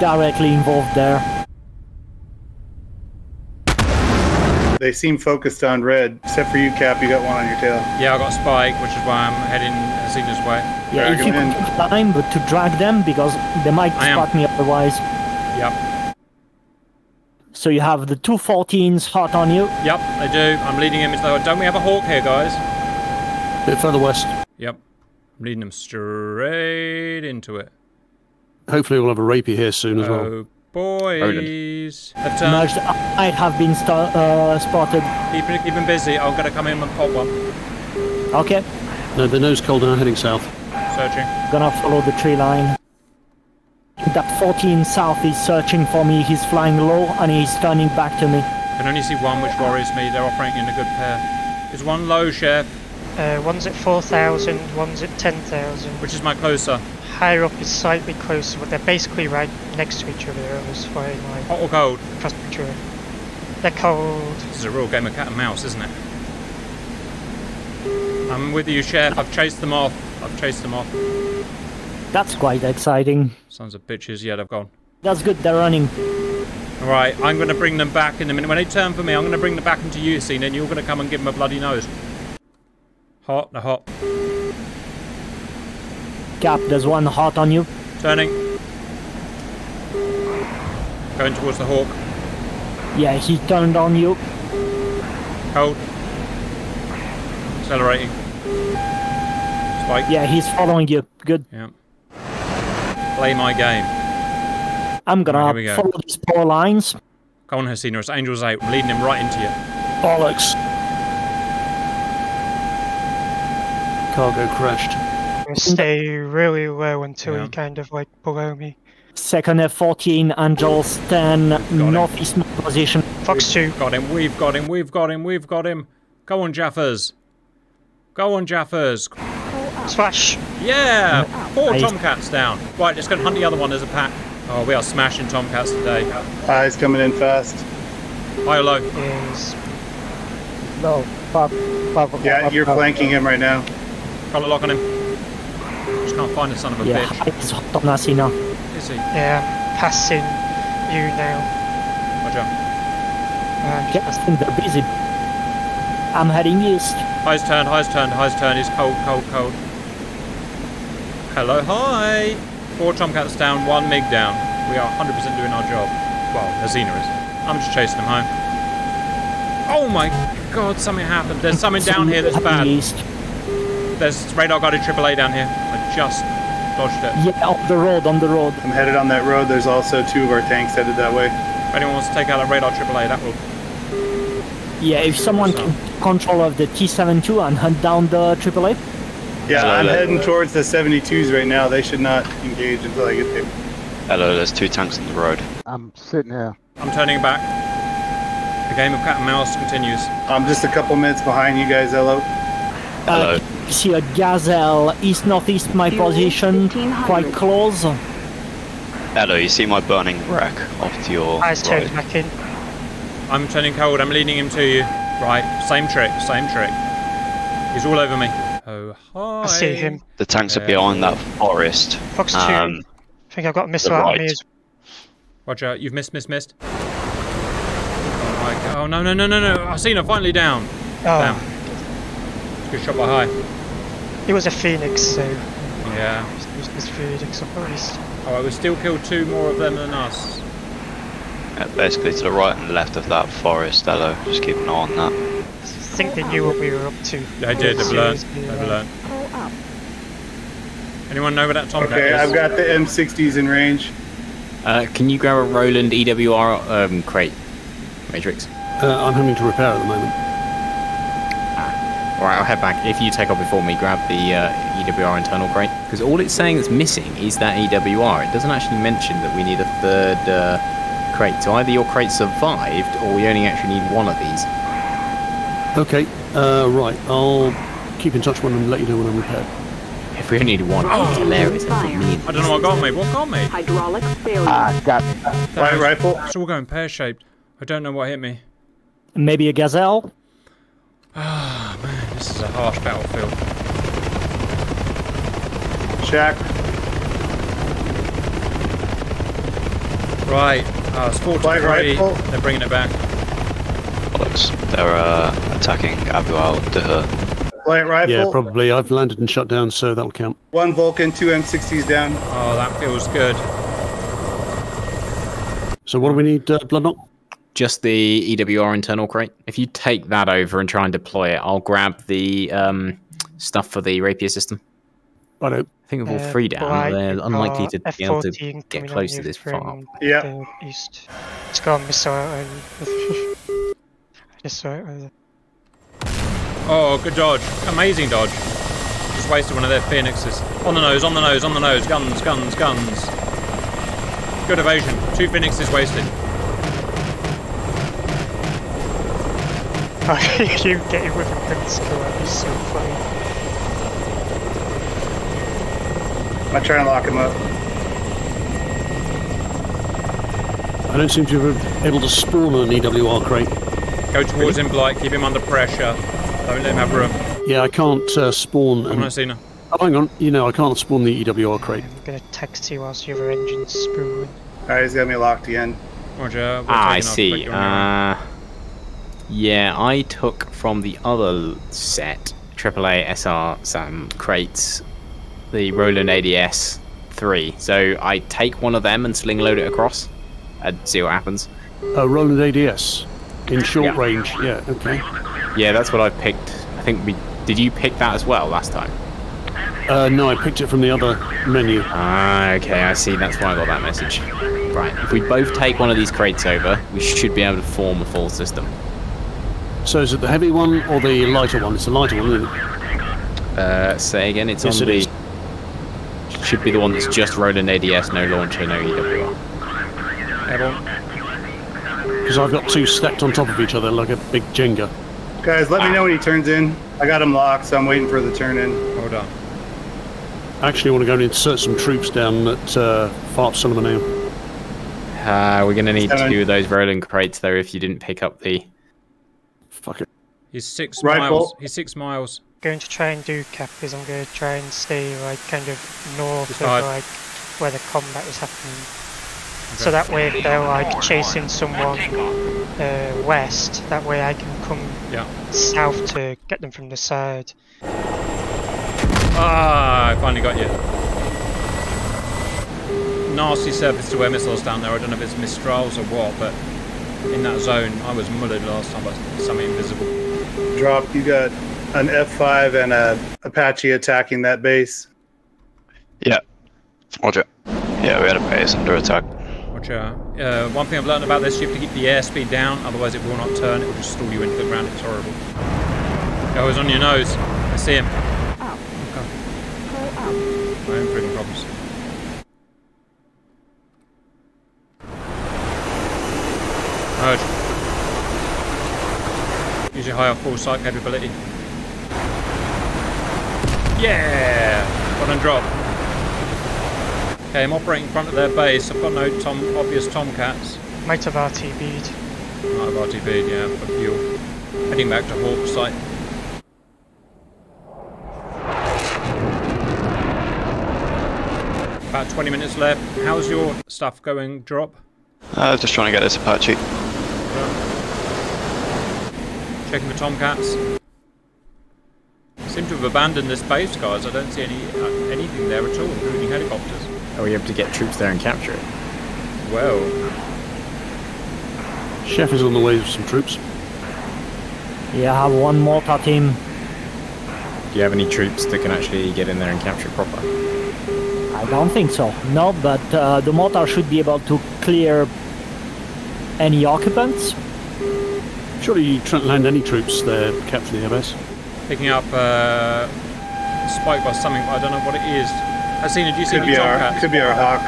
directly involved there. They seem focused on red, except for you, Cap. You got one on your tail. Yeah, I got Spike, which is why I'm heading Hasina's way. Yeah, if Drag you 'em could in. take time, but to drag them because they might I am. spot me otherwise. Yep. So you have the two 14s hot on you. Yep, I do. I'm leading him. Though. Don't we have a hawk here, guys? A bit further west. Yep. I'm leading them straight into it. Hopefully, we'll have a rapier here soon as well. Oh, boys. Left turn. Merged might have been sta- uh, spotted. Keep, keep him busy. I'm going to come in and pop one. Okay, No, the nose cold and I'm heading south. Searching. gonna follow the tree line. That 14 south is searching for me. He's flying low and he's turning back to me. can only see one, which worries me. They're operating in a good pair. Is one low, Chef? Uh, one's at 4,000, one's at 10,000. Which is my closer? Higher up is slightly closer, but they're basically right next to each other. I was flying like Hot or cold? cross picture. They're cold. This is a real game of cat and mouse, isn't it? I'm with you, Chef. I've chased them off. I've chased them off. That's quite exciting. Sons of bitches. Yeah, they've gone. That's good, they're running. All right, I'm going to bring them back in a minute. When they turn for me, I'm going to bring them back into you, scene, and you're going to come and give them a bloody nose. Hot, they're hot. Cap, there's one hot on you. Turning. Going towards the hawk. Yeah, he turned on you. Cold. Accelerating. Spike. Yeah, he's following you. Good. Yeah. Play my game. I'm Right, here we gonna go. follow these poor lines. Come on, Hasina. It's Angel's out. I'm leading him right into you. Bollocks. Cargo crashed. Stay really low until Yeah. you kind of like below me. Second F14, Angels 10, northeast position. Fox 2. Got him. We've got him. We've got him. We've got him. Go on, Jaffers. Go on, Jaffers. Slash. Yeah! Four Nice. Tomcats down. Right, let's go and hunt the other one as a pack. Oh, we are smashing Tomcats today. Ah, he's coming in fast. High or low? is No, five, five o'clock. Yeah, you're flanking him right now. Collar lock on him. Just can't find the son of a Yeah, bitch. he's hot on Asina. Is he? yeah, passing you now. Roger. And Yes, I think they're busy. I'm heading east. High's turned, high's turned, high's turned. He's cold, cold, cold. Hello, hi! Four Tomcats down, one MiG down. We are 100% doing our job. Well, Hasina is. I'm just chasing him home. Oh my god, something happened. There's something down here that's bad. East. There's radar guarded AAA down here. I just dodged it. Yeah, on the road, on the road. I'm headed on that road. There's also two of our tanks headed that way. If anyone wants to take out a radar AAA, that will. Yeah, if someone So- can control of the T72 and hunt down the AAA. Yeah, So I'm heading towards the 72s right now. They should not engage until I get there. Hello, there's two tanks on the road. I'm sitting here. I'm turning back. The game of cat and mouse continues. I'm just a couple minutes behind you guys, Elo. Hello. Uh, see a gazelle east northeast my position, quite close. Hello, you see my burning wreck off to your eyes turned right. back in. I'm turning cold. I'm leading him to you. Right, same trick, same trick. He's all over me. Oh, hi. I see him. The tanks are behind that forest. Fox 2. Um, I think I've got a missile out right. on me as Roger, you've missed, missed, missed. Oh my god. Oh, no, no, no, no, no. I've seen her finally down. Oh, Down. Good shot by high. it was a Phoenix, so Yeah. it was Phoenix up at least. Alright, we still killed two more of them than us. yeah, basically to the right and left of that forest, Hello. Just keep an eye on that. I think they knew what we were up to. They did, they've learned. Seriously, They've uh, learned. Anyone know where that Tomcat Okay, is? I've got the M60s in range. Uh, can you grab a Roland EWR um, crate, Matrix? Uh, I'm having to repair at the moment. Alright, I'll head back. If you take off before me, grab the uh, EWR internal crate. Because all it's saying that's missing is that EWR. It doesn't actually mention that we need a third uh, crate. So either your crate survived, or we only actually need one of these. Okay, uh, right. I'll keep in touch when and let you know when I'm repaired. If we only need one, it's hilarious. That's what I mean. I don't know what got me. What got me? Hydraulic failure. Ah, got me. Light rifle. It's all going pear shaped. I don't know what hit me. Maybe a gazelle. Ah, man, this is a harsh battlefield. Check. Right, uh, it's 4 to Light 3. rifle. They're bringing it back. Bollocks. They're uh, attacking Abu al Duhur. Light rifle. Yeah, probably. I've landed and shut down, so that'll count. One Vulcan, two M60s down. Oh, that feels good. So what do we need, uh, Bloodknock? Just the EWR internal crate. If you take that over and try and deploy it, I'll grab the um, stuff for the rapier system. Righto. I think with all Uh, three down, right, they're unlikely to be able to get close to this farm. Yeah. east. It's got a missile out on I just saw it. Oh, good dodge. Amazing dodge. Just wasted one of their phoenixes. On the nose, on the nose, on the nose. Guns, guns, guns. Good evasion. Two phoenixes wasted. <laughs> you getting with a Prince that'd be so funny. I'm trying to lock him up. I don't seem to have been able to spawn an EWR crate. Go towards him, Blight. Keep him under pressure. Don't let him have room. Yeah, I can't uh, spawn. Come An, on, Cena. oh, hang on. You know, I can't spawn the EWR crate. I'm gonna text you whilst your engine's spooling. Alright, he's got me locked again. Roger. we're Ah, I see. but you're on your own. Uh, yeah, I took from the other set AAA SR some crates the Roland ADS three. So I take one of them and sling load it across and see what happens. Uh, Roland ADS in short Yeah. range. Yeah, okay. Yeah, that's what I picked. I think we did. You pick that as well last time? Uh, no, I picked it from the other menu. Ah, okay, I see. That's why I got that message. Right. If we both take one of these crates over, we should be able to form a full system. So is it the heavy one or the lighter one? It's the lighter one, isn't it? Uh, say again. It's Yes, on it the. is. Should be the one that's just Roland ADS, no launcher, no EWR. Airborne. Because I've got two stacked on top of each other like a big Jenga. Guys, let me know when he turns in. I got him locked, so I'm waiting for the turn in. Hold on. I actually want to go and insert some troops down at uh, Farp Cinema now. Uh, we're gonna need Seven. two of those Roland crates though if you didn't pick up the. Fuck it. He's six Right, miles. Paul. He's six miles. Going to try and do cap is I'm going to try and stay like kind of north of like where the combat is happening. So that way if they're like chasing someone uh, west, that way I can come Yeah. south to get them from the side. Ah, I finally got you. Nasty surface to air missiles down there. I don't know if it's Mistrals or what, but in that zone, I was mullered last time by something invisible. Drop, you got an F5 and a Apache attacking that base. Yeah. Roger. Yeah, we had a base under attack. Roger. Uh, one thing I've learned about this, you have to keep the airspeed down, otherwise it will not turn. It will just stall you into the ground. It's horrible. Oh, he's on your nose. I see him. oh My own freaking problems. Merge. Use your higher full sight capability. Yeah! One and drop. Okay, I'm operating in front of their base. I've got no tom obvious tomcats. Might have RTB'd. Might have RTB, yeah, for fuel. Heading back to Hawk site. About 20 minutes left. How's your stuff going, Drop? I Uh, just trying to get this Apache. Checking for tomcats. Seem to have abandoned this base, guys. I don't see any uh, anything there at all, including helicopters. Are we able to get troops there and capture it? Well, Chef is on the way with some troops. Yeah, I have one mortar team. Do you have any troops that can actually get in there and capture it proper? I don't think so. No, but uh, the mortar should be able to clear any occupants. Surely you trying land any troops there, Captain the airbase. picking up uh, spike by something, but I don't know what it is. Hasina, do you see Could any be our tomcats? could be our hawk.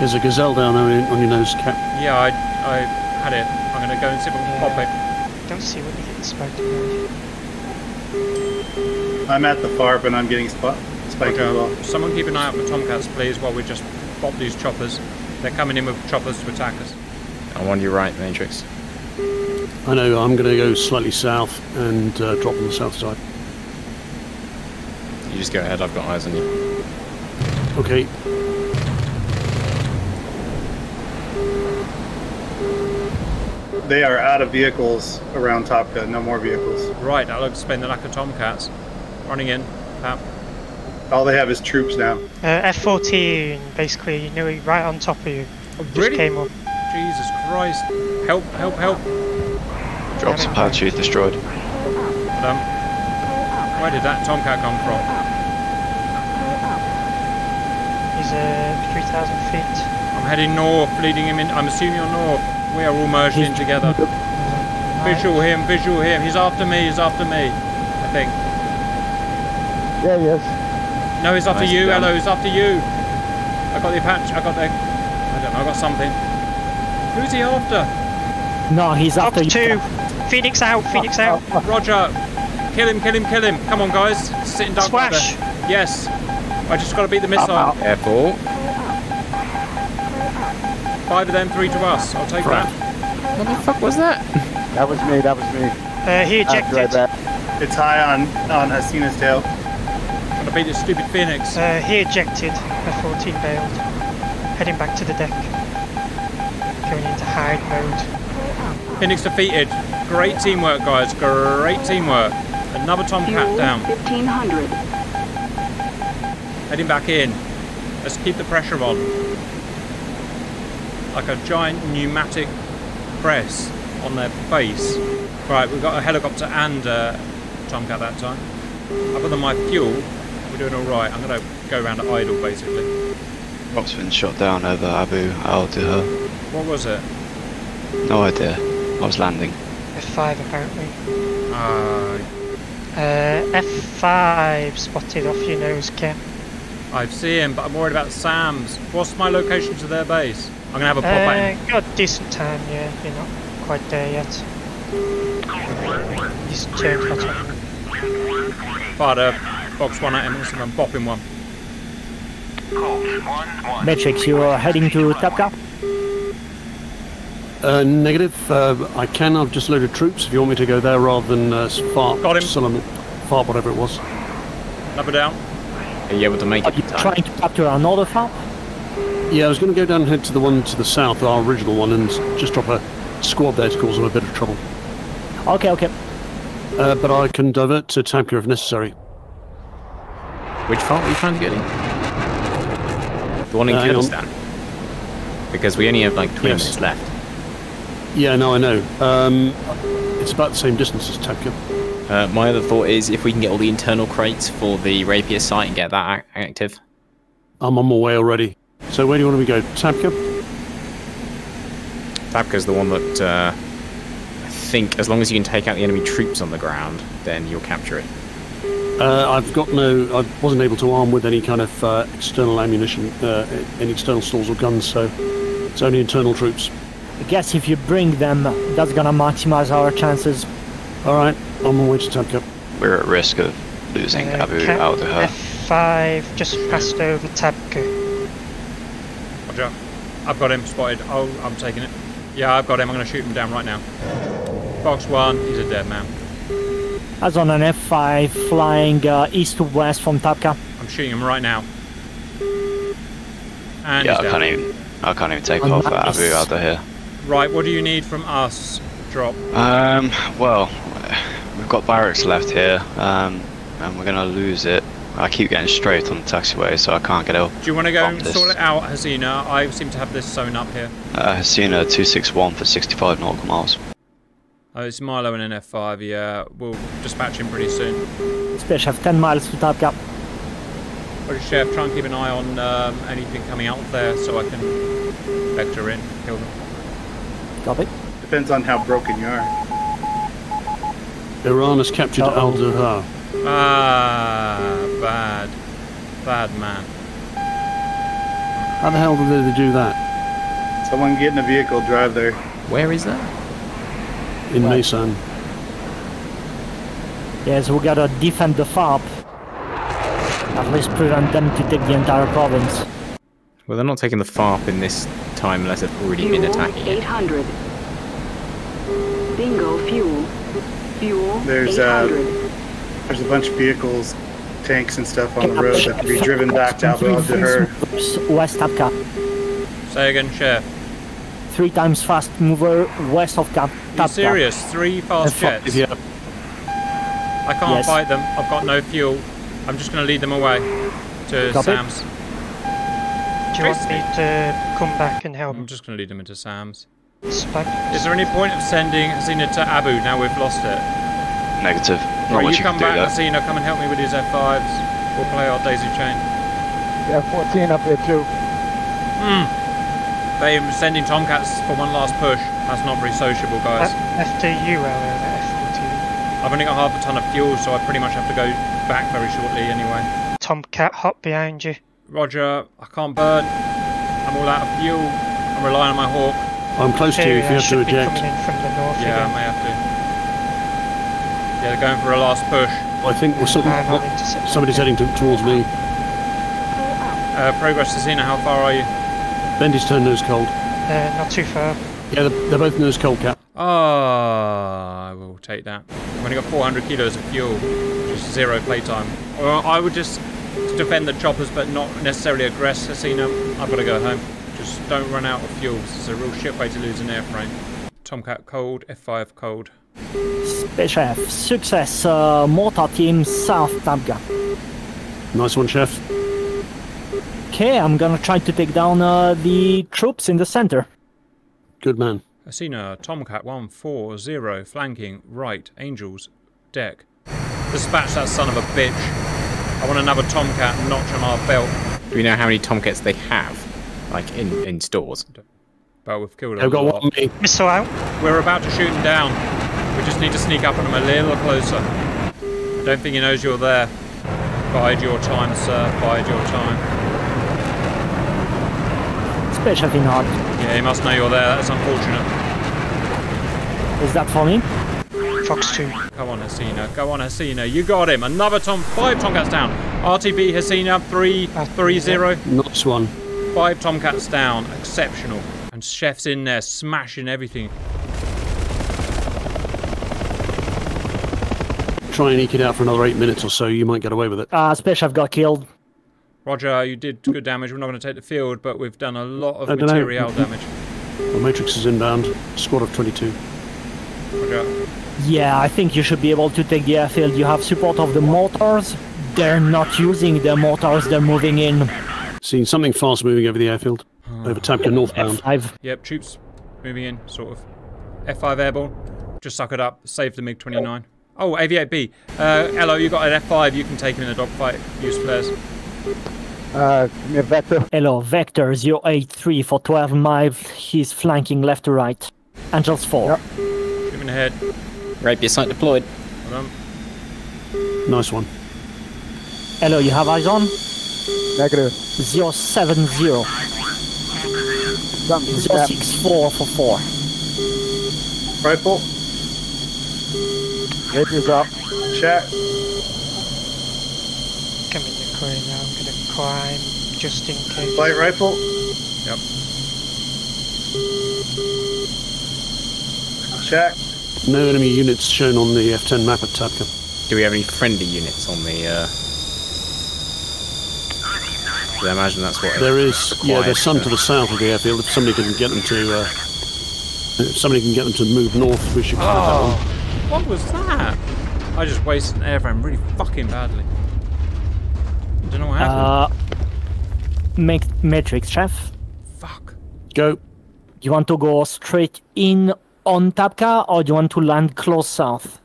There's a gazelle down there on your nose, Cap. Yeah, I, I had it. I'm going to go and see if I can pop it. Don't see what you get spiked by. I'm at the FARP and I'm getting spot spiked as well. Someone keep an eye out for tomcats, please, while we just pop these choppers. They're coming in with choppers to attack us. I'm on your right, Matrix. I know, I'm going to go slightly south and uh, drop on the south side. You just go ahead, I've got eyes on you. Okay, They are out of vehicles around Tabqa. No more vehicles. Right, I'll explain the lack of tomcats. Running in. Pap. All they have is troops now. Uh, F14, basically, you knew know, right on top of you. Just really? came up. Jesus Christ. Help, help, help. Drops Apache destroyed. But, um, where did that tomcat come from? He's uh, 3,000 feet. I'm heading north, leading him in. I'm assuming you're north. We are all merged in together. Visual him, visual him. He's after me, he's after me. I think. Yeah, yes. No, he's after Nice you, done. hello, he's after you. I got the Apache, I got the. I don't know, I got something. Who's he after? No, he's Up after you. two, Phoenix out, Phoenix out. <laughs> Roger. Kill him, kill him, kill him. Come on, guys. Sitting dark right Swash. there. Yes. I just got to beat the missile. out. Careful. Five of them, three to us. I'll take that. What the fuck was that? That was me, that was me. Uh, he I'll right ejected. back. It's high on on Hasina's tail. Got to beat this stupid Phoenix. Uh, he ejected. F-14 bailed. Heading back to the deck. Going into hide mode. Phoenix defeated. Great teamwork, guys. Great teamwork. Another Tomcat Fuel down. 1500. Heading back in. Let's keep the pressure on. Like a giant pneumatic press on their face. Right, we've got a helicopter and a Tomcat that time. Other than my fuel, we're doing alright. I'm going to go around at idle basically. Rock's been shot down over Abu Al Duhur. What was it? No idea. I was landing. F5 apparently. Uh, Uh, F5 spotted off your nose, Kim. I see him, but I'm worried about Sam's. What's my location to their base? I'm going to have a pop at him. Uh, got a decent time, yeah. You're not quite there yet. He's turned hot on. Fired a Fox one at him. also like I'm bopping one. Matrix, you're heading to Tabqa? Uh, negative. Uh, I can. I've just loaded troops. If you want me to go there rather than uh, Farp, Got him. Solomon, Farp, whatever it was. Another down. Are you able to make Are it you in time? trying to capture another farm? Yeah, I was going to go down and head to the one to the south, our original one, and just drop a squad there to cause them a bit of trouble. Okay, okay. Uh, but I can divert to Tabqa if necessary. Which farm are you trying to get in? The one in Uh. Kurdistan. Because we only have like 20 Yes. minutes left. Yeah, no, I know. Um, it's about the same distance as Tabqa. Uh, my other thought is if we can get all the internal crates for the Rapier site and get that active. I'm on my way already. So where do you want me to go? Tabqa? Tabqa's the one that uh, I think, as long as you can take out the enemy troops on the ground, then you'll capture it. Uh, I've got no. I wasn't able to arm with any kind of uh, external ammunition, uh, any external stores or guns, so it's only internal troops. I guess if you bring them, that's gonna maximize our chances. All right, on my way to Tabqa. We're at risk of losing Uh, Abu Cap Al Duhur. F5 just passed over Tabqa. Roger. I've got him spotted. Oh, I'm taking it. Yeah, I've got him. I'm going to shoot him down right now. Fox one. He's a dead man. As on an F5 flying uh, east to west from Tabqa. I'm shooting him right now. And Yeah, I can't even. I can't even take off at nice. Abu Al here. Right, what do you need from us? Drop. Um, well, we've got barracks left here, um, and we're gonna lose it. I keep getting straight on the taxiway, so I can't get out. Do you want to go and this. sort it out, Hasina? I seem to have this sewn up here. Uh, Hasina 261 for 65 nautical miles. Oh, it's Milo and an F5. Yeah, we'll dispatch him pretty soon. Space have 10 miles to Tabqa. Roger, Chef. Try and keep an eye on um, anything coming out there so I can vector in, kill them. Copy. Depends on how broken you are. Iran has captured Uh-oh. Al Duhur. Ah, bad. Bad man. How the hell did they do that? Someone get in a vehicle, drive there. Where is that? In Right. Maysan. Yes, we gotta defend the FARP. At least prevent them to take the entire province. Well, they're not taking the FARP in this time unless they've already been Fuel attacking it. 800. Bingo fuel. Fuel There's, uh, There's a bunch of vehicles, tanks and stuff on the road that have to be driven back to Abu Al Duhur. West Tabqa. Say again, Chef. Three times fast mover west of Cap- Are you serious? Three fast jets? yeah. I can't Yes. fight them. I've got no fuel. I'm just going to lead them away to Copy. Sam's. Do you want me to come back and help I'm just going to lead them into Sam's. Spec? Is there any point of sending Hasina to Abu now we've lost it? Negative. Not Right, much you you come can do back, there. Hasina, come and help me with his F5s. We'll play our daisy chain. Yeah, 14 up there too. Hmm. They're sending Tomcats for one last push. That's not very sociable, guys. After you, F14. I've only got half a ton of fuel, so I pretty much have to go back very shortly anyway. Tomcat hop behind you. Roger, I can't burn. I'm all out of fuel. I'm relying on my hawk. I'm close to you if you have to should eject. coming in from the north Yeah, I may have to. Yeah, they're going for a last push. I think we're some, And on somebody's heading to, towards me. Uh, progress to Cena, how far are you? Bendy's turned nose cold. Uh, not too far. Yeah, they're, they're both nose cold, Cap. Ah, I will take that. I've only got 400 kilos of fuel, which is zero playtime. Or I would just defend the choppers, but not necessarily aggress Cena. I've got to go home. Just don't run out of fuel. It's a real shit way to lose an airframe. Tomcat cold, F5 cold. Space Chef, success. Uh, mortar team south Tabqa. Nice one, Chef. Okay, I'm gonna try to take down uh, the troops in the center. Good man. Asina, Tomcat 140, flanking, right, Angels, deck. Dispatch that son of a bitch. I want another Tomcat notch on our belt. Do we know how many Tomcats they have, like in in stores? But we've killed a They've got lot. one on me. Missile out. We're about to shoot him down. We just need to sneak up on him a little closer. I don't think he knows you're there. Bide your time, sir. Bide your time. Space Chef in hard. Yeah, he must know you're there. That's unfortunate. Is that for me? Fox 2. Come on, Hasina. Go on, Hasina. You got him. Another Tom. Five Tomcats down. RTB Hasina. Three, uh, three zero. Nice one. Five Tomcats down. Exceptional. And Chef's in there smashing everything. Try and eke it out for another eight minutes or so. You might get away with it. Ah, Uh, I've got killed. Roger, you did good damage. We're not going to take the field, but we've done a lot of I dunno. material damage. The Matrix is inbound. Squad of 22. Roger. Yeah, I think you should be able to take the airfield. You have support of the mortars. They're not using the mortars, they're moving in. Seen something fast moving over the airfield. Over Tabqa northbound. F5. Yep, troops moving in, sort of. F5 airborne. Just suck it up. Save the MiG 29. Oh, AV8B. Uh, Hello, you got an F5. You can take him in a dogfight. Use flares. Uh, give me a vector. Hello, Vector 083 for 12 miles. He's flanking left to right. Angels 4. Shoot him in the head. Rapier sight deployed. Hold. Nice one. Hello, you have eyes on? Negative. 070. Something snap. 064 for 4. Rifle. Rapier's up. Check. Come in the crane now. I'm gonna climb just in case. Light rifle. Yep. Check. No enemy units shown on the F10 map at Tabqa. Do we have any friendly units on the? Uh... 'cause I imagine that's what. There is, yeah, there's some to- to the south of the airfield. If somebody can get them to, uh, if somebody can get them to move north, we should cover that Oh, one. what was that? I just wasted an airframe really fucking badly. I don't know what happened. Uh, make Matrix, Chef. Fuck. Go. Do you want to go straight in on Tabqa or do you want to land close south?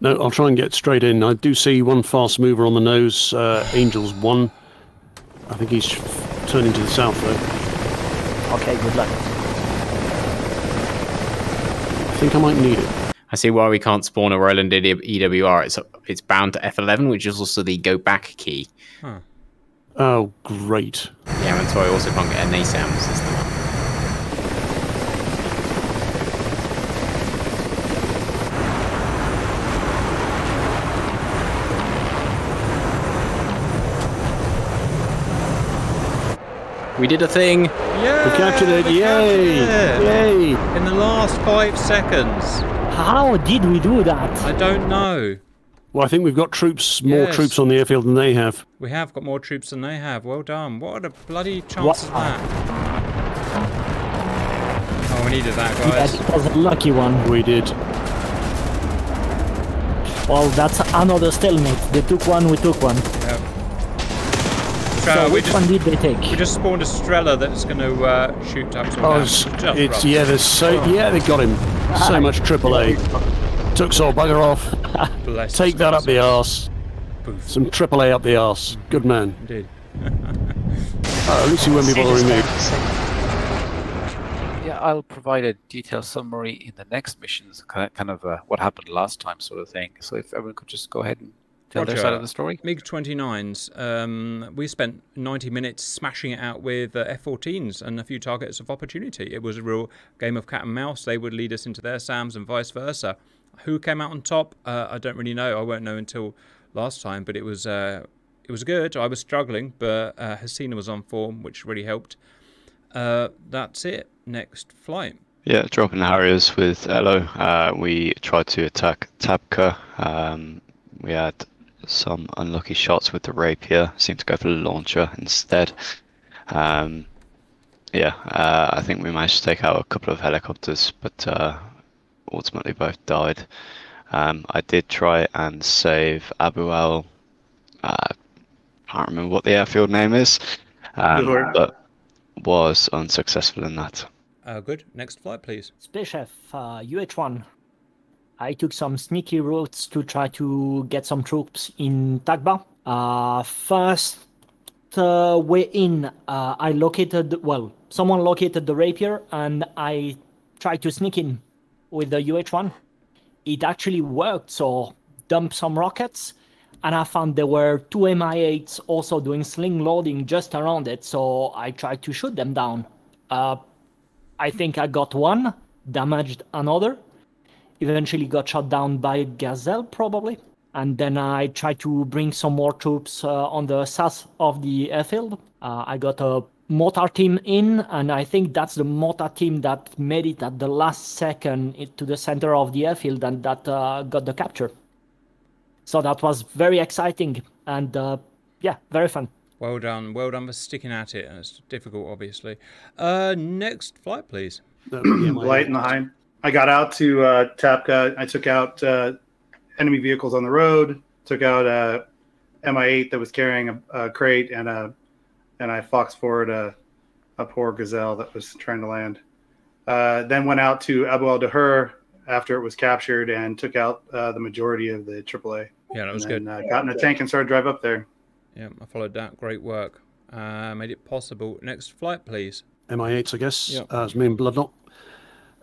No, I'll try and get straight in. I do see one fast mover on the nose. Uh, Angels one. I think he's turning to the south though. Okay, good luck. I think I might need it. I see why we can't spawn a Roland EWR. It's it's bound to F11, which is also the go back key. Oh, great. Yeah, and so I also can't get a NASAM system. We did a thing. Yeah. We captured it! we Yay! captured it. Yay! In the last five seconds. How did we do that? I don't know. Well, I think we've got troops, more Yes. troops on the airfield than they have. We have got more troops than they have. Well done. What a the bloody chances of that? Oh, we needed that, Yeah, guys. it was a lucky one. We did. Well, that's another stalemate. They took one, we took one. Yep. So we which just one did they take? we just spawned a Strela that's going to uh, shoot up to Oh, it's, it's yeah. There's so yeah. They got him. So much AAA. <laughs> Took so bugger off. Bless Take that up the soul. arse. Boof. Some AAA up the arse. Good man. Indeed. <laughs> Oh, at least he won't be bothering me. <laughs> Yeah, I'll provide a detailed summary in the next missions, kind of uh, what happened last time, sort of thing. So if everyone could just go ahead and tell their side of the story. MiG 29s. Um, we spent 90 minutes smashing it out with uh, F 14s and a few targets of opportunity. It was a real game of cat and mouse. They would lead us into their SAMs and vice versa. Who came out on top? Uh, I don't really know. I won't know until last time, but it was uh, it was good. I was struggling, but uh, Hasina was on form, which really helped. Uh, that's it. Next flight. Yeah, dropping the Harriers with Elo. Uh, we tried to attack Tabqa. Um, we had some unlucky shots with the Rapier. Seemed to go for the launcher instead. Um, yeah, uh, I think we managed to take out a couple of helicopters, but uh, ultimately both died. Um, I did try and save Abu Al. Uh, can't remember what the airfield name is, um, but was unsuccessful in that. Uh, good. Next flight, please. Space Chef, uh, UH1. I took some sneaky routes to try to get some troops in Tabqa. Uh, first uh, way in, uh, I located, well, someone located the rapier and I tried to sneak in with the UH1. It actually worked, so dumped some rockets and I found there were two Mi8s also doing sling loading just around it, so I tried to shoot them down. Uh, I think I got one, damaged another, eventually got shot down by a Gazelle probably. And then I tried to bring some more troops uh, on the south of the airfield. Uh, I got a mortar team in, and I think that's the mortar team that made it at the last second to the center of the airfield and that uh, got the capture. So that was very exciting and uh, yeah, very fun. Well done. Well done for sticking at it. And it's difficult, obviously. Uh, next flight, please. <clears throat> Light in the hind. I got out to uh, Tabqa. I took out uh, enemy vehicles on the road. Took out a Mi8 that was carrying a, a crate, and a and I fox forward a a poor gazelle that was trying to land. Uh, then went out to Abu al Duhur after it was captured and took out uh, the majority of the AAA. Yeah, that was and good. then, Uh, got in a tank and started to drive up there. Yeah, I followed that. Great work. Uh, made it possible. Next flight, please. MI8s, I guess. Yep. Uh, it's me and Bloodknot.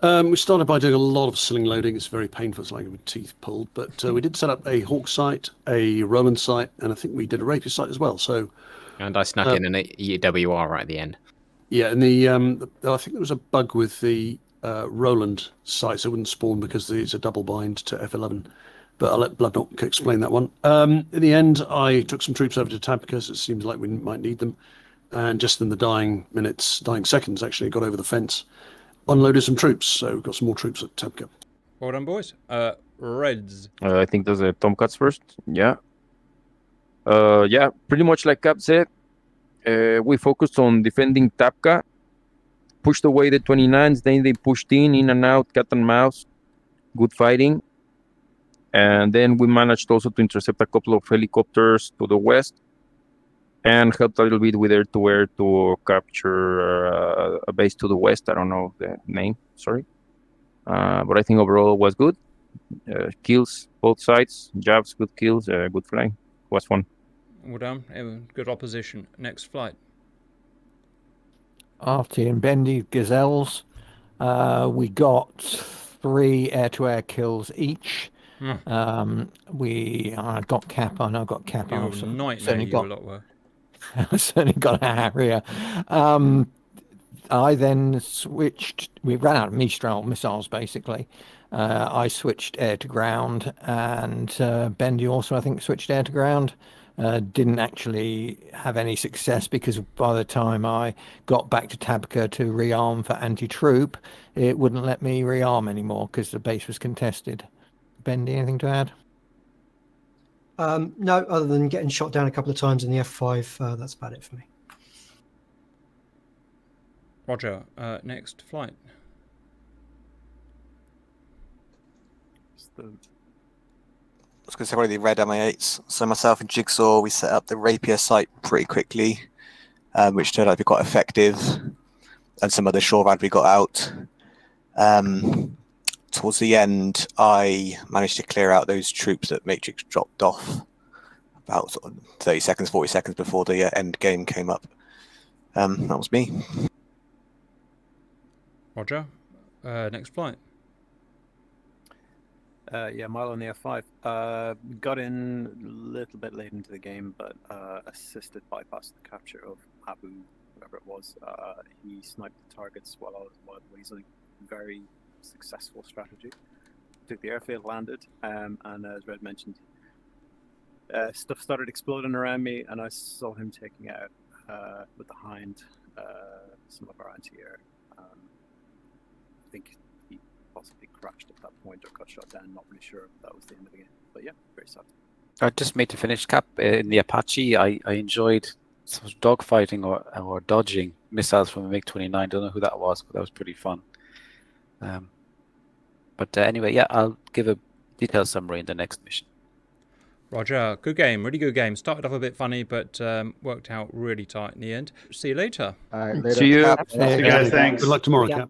Um, we started by doing a lot of sling loading. It's very painful. It's like with teeth pulled. But uh, we did set up a Hawk site, a Roland site, and I think we did a Rapier site as well. So And I snuck Uh, in an EWR right at the end. yeah, and the um, I think there was a bug with the uh, Roland site, so it wouldn't spawn because it's a double bind to F11. But I'll let Bloodknot explain that one. Um, in the end, I took some troops over to Tab because it seems like we might need them. And just in the dying minutes, dying seconds, actually, got over the fence, unloaded some troops. So we've got some more troops at Tabqa. Well done, boys. Uh, Reds. Uh, I think there's a Tomcats first. Yeah. Uh, yeah, pretty much like Cap said, uh, we focused on defending Tabqa, pushed away the 29s, then they pushed in, in and out, cat and mouse, good fighting. And then we managed also to intercept a couple of helicopters to the west and helped a little bit with air to air to capture uh, a base to the west. I don't know the name, sorry. Uh, but I think overall it was good uh, kills both sides jabs good kills uh, good flying was fun Well done. Uh, Good opposition. Next flight. Artie and Bendy Gazelles. Uh, we got three air-to-air kills each. Hmm. Um, we I got cap on. I got Kappa. You're also. a nightmare. certainly You got a lot worse. <laughs> I certainly got a Harrier. Um, I then switched. We ran out of Mistral missiles, basically. Uh, I switched air to ground, and uh, Bendy also, I think, switched air to ground. Uh, didn't actually have any success because by the time I got back to Tabqa to rearm for anti-troop, it wouldn't let me rearm anymore because the base was contested. Bendy, anything to add? Um, no, other than getting shot down a couple of times in the F5, uh, that's about it for me. Roger. Uh, next flight. I was going to say one of the red MI8s. So myself and Jigsaw, we set up the Rapier site pretty quickly, um, which turned out to be quite effective. And some other SHORAD we got out. Um, towards the end, I managed to clear out those troops that Matrix dropped off about sort of 30 seconds, 40 seconds before the uh, end game came up. Um, that was me. Roger. Uh, next flight. Uh, yeah, Milo on the F5. Uh, got in a little bit late into the game, but uh, assisted bypass the capture of Abu, whoever it was. Uh, he sniped the targets while I was while he's a very successful strategy. took the airfield, landed, um, and as Red mentioned, uh, stuff started exploding around me, and I saw him taking out uh, with the hind uh, some of our anti-air. Um, I think he possibly crashed at that point or got shot down. Not really sure if that was the end of the game. But yeah, very sad. I just made the finish cap uh, in the Apache. I, I enjoyed dogfighting or or dodging missiles from a MiG 29. Don't know who that was, but that was pretty fun. Um, but uh, anyway, yeah, I'll give a detailed summary in the next mission. Roger. Good game. Really good game. Started off a bit funny, but um, worked out really tight in the end. See you later. All right, <laughs> later. See you. See you guys. Thanks. Good luck tomorrow, Yeah. Cap.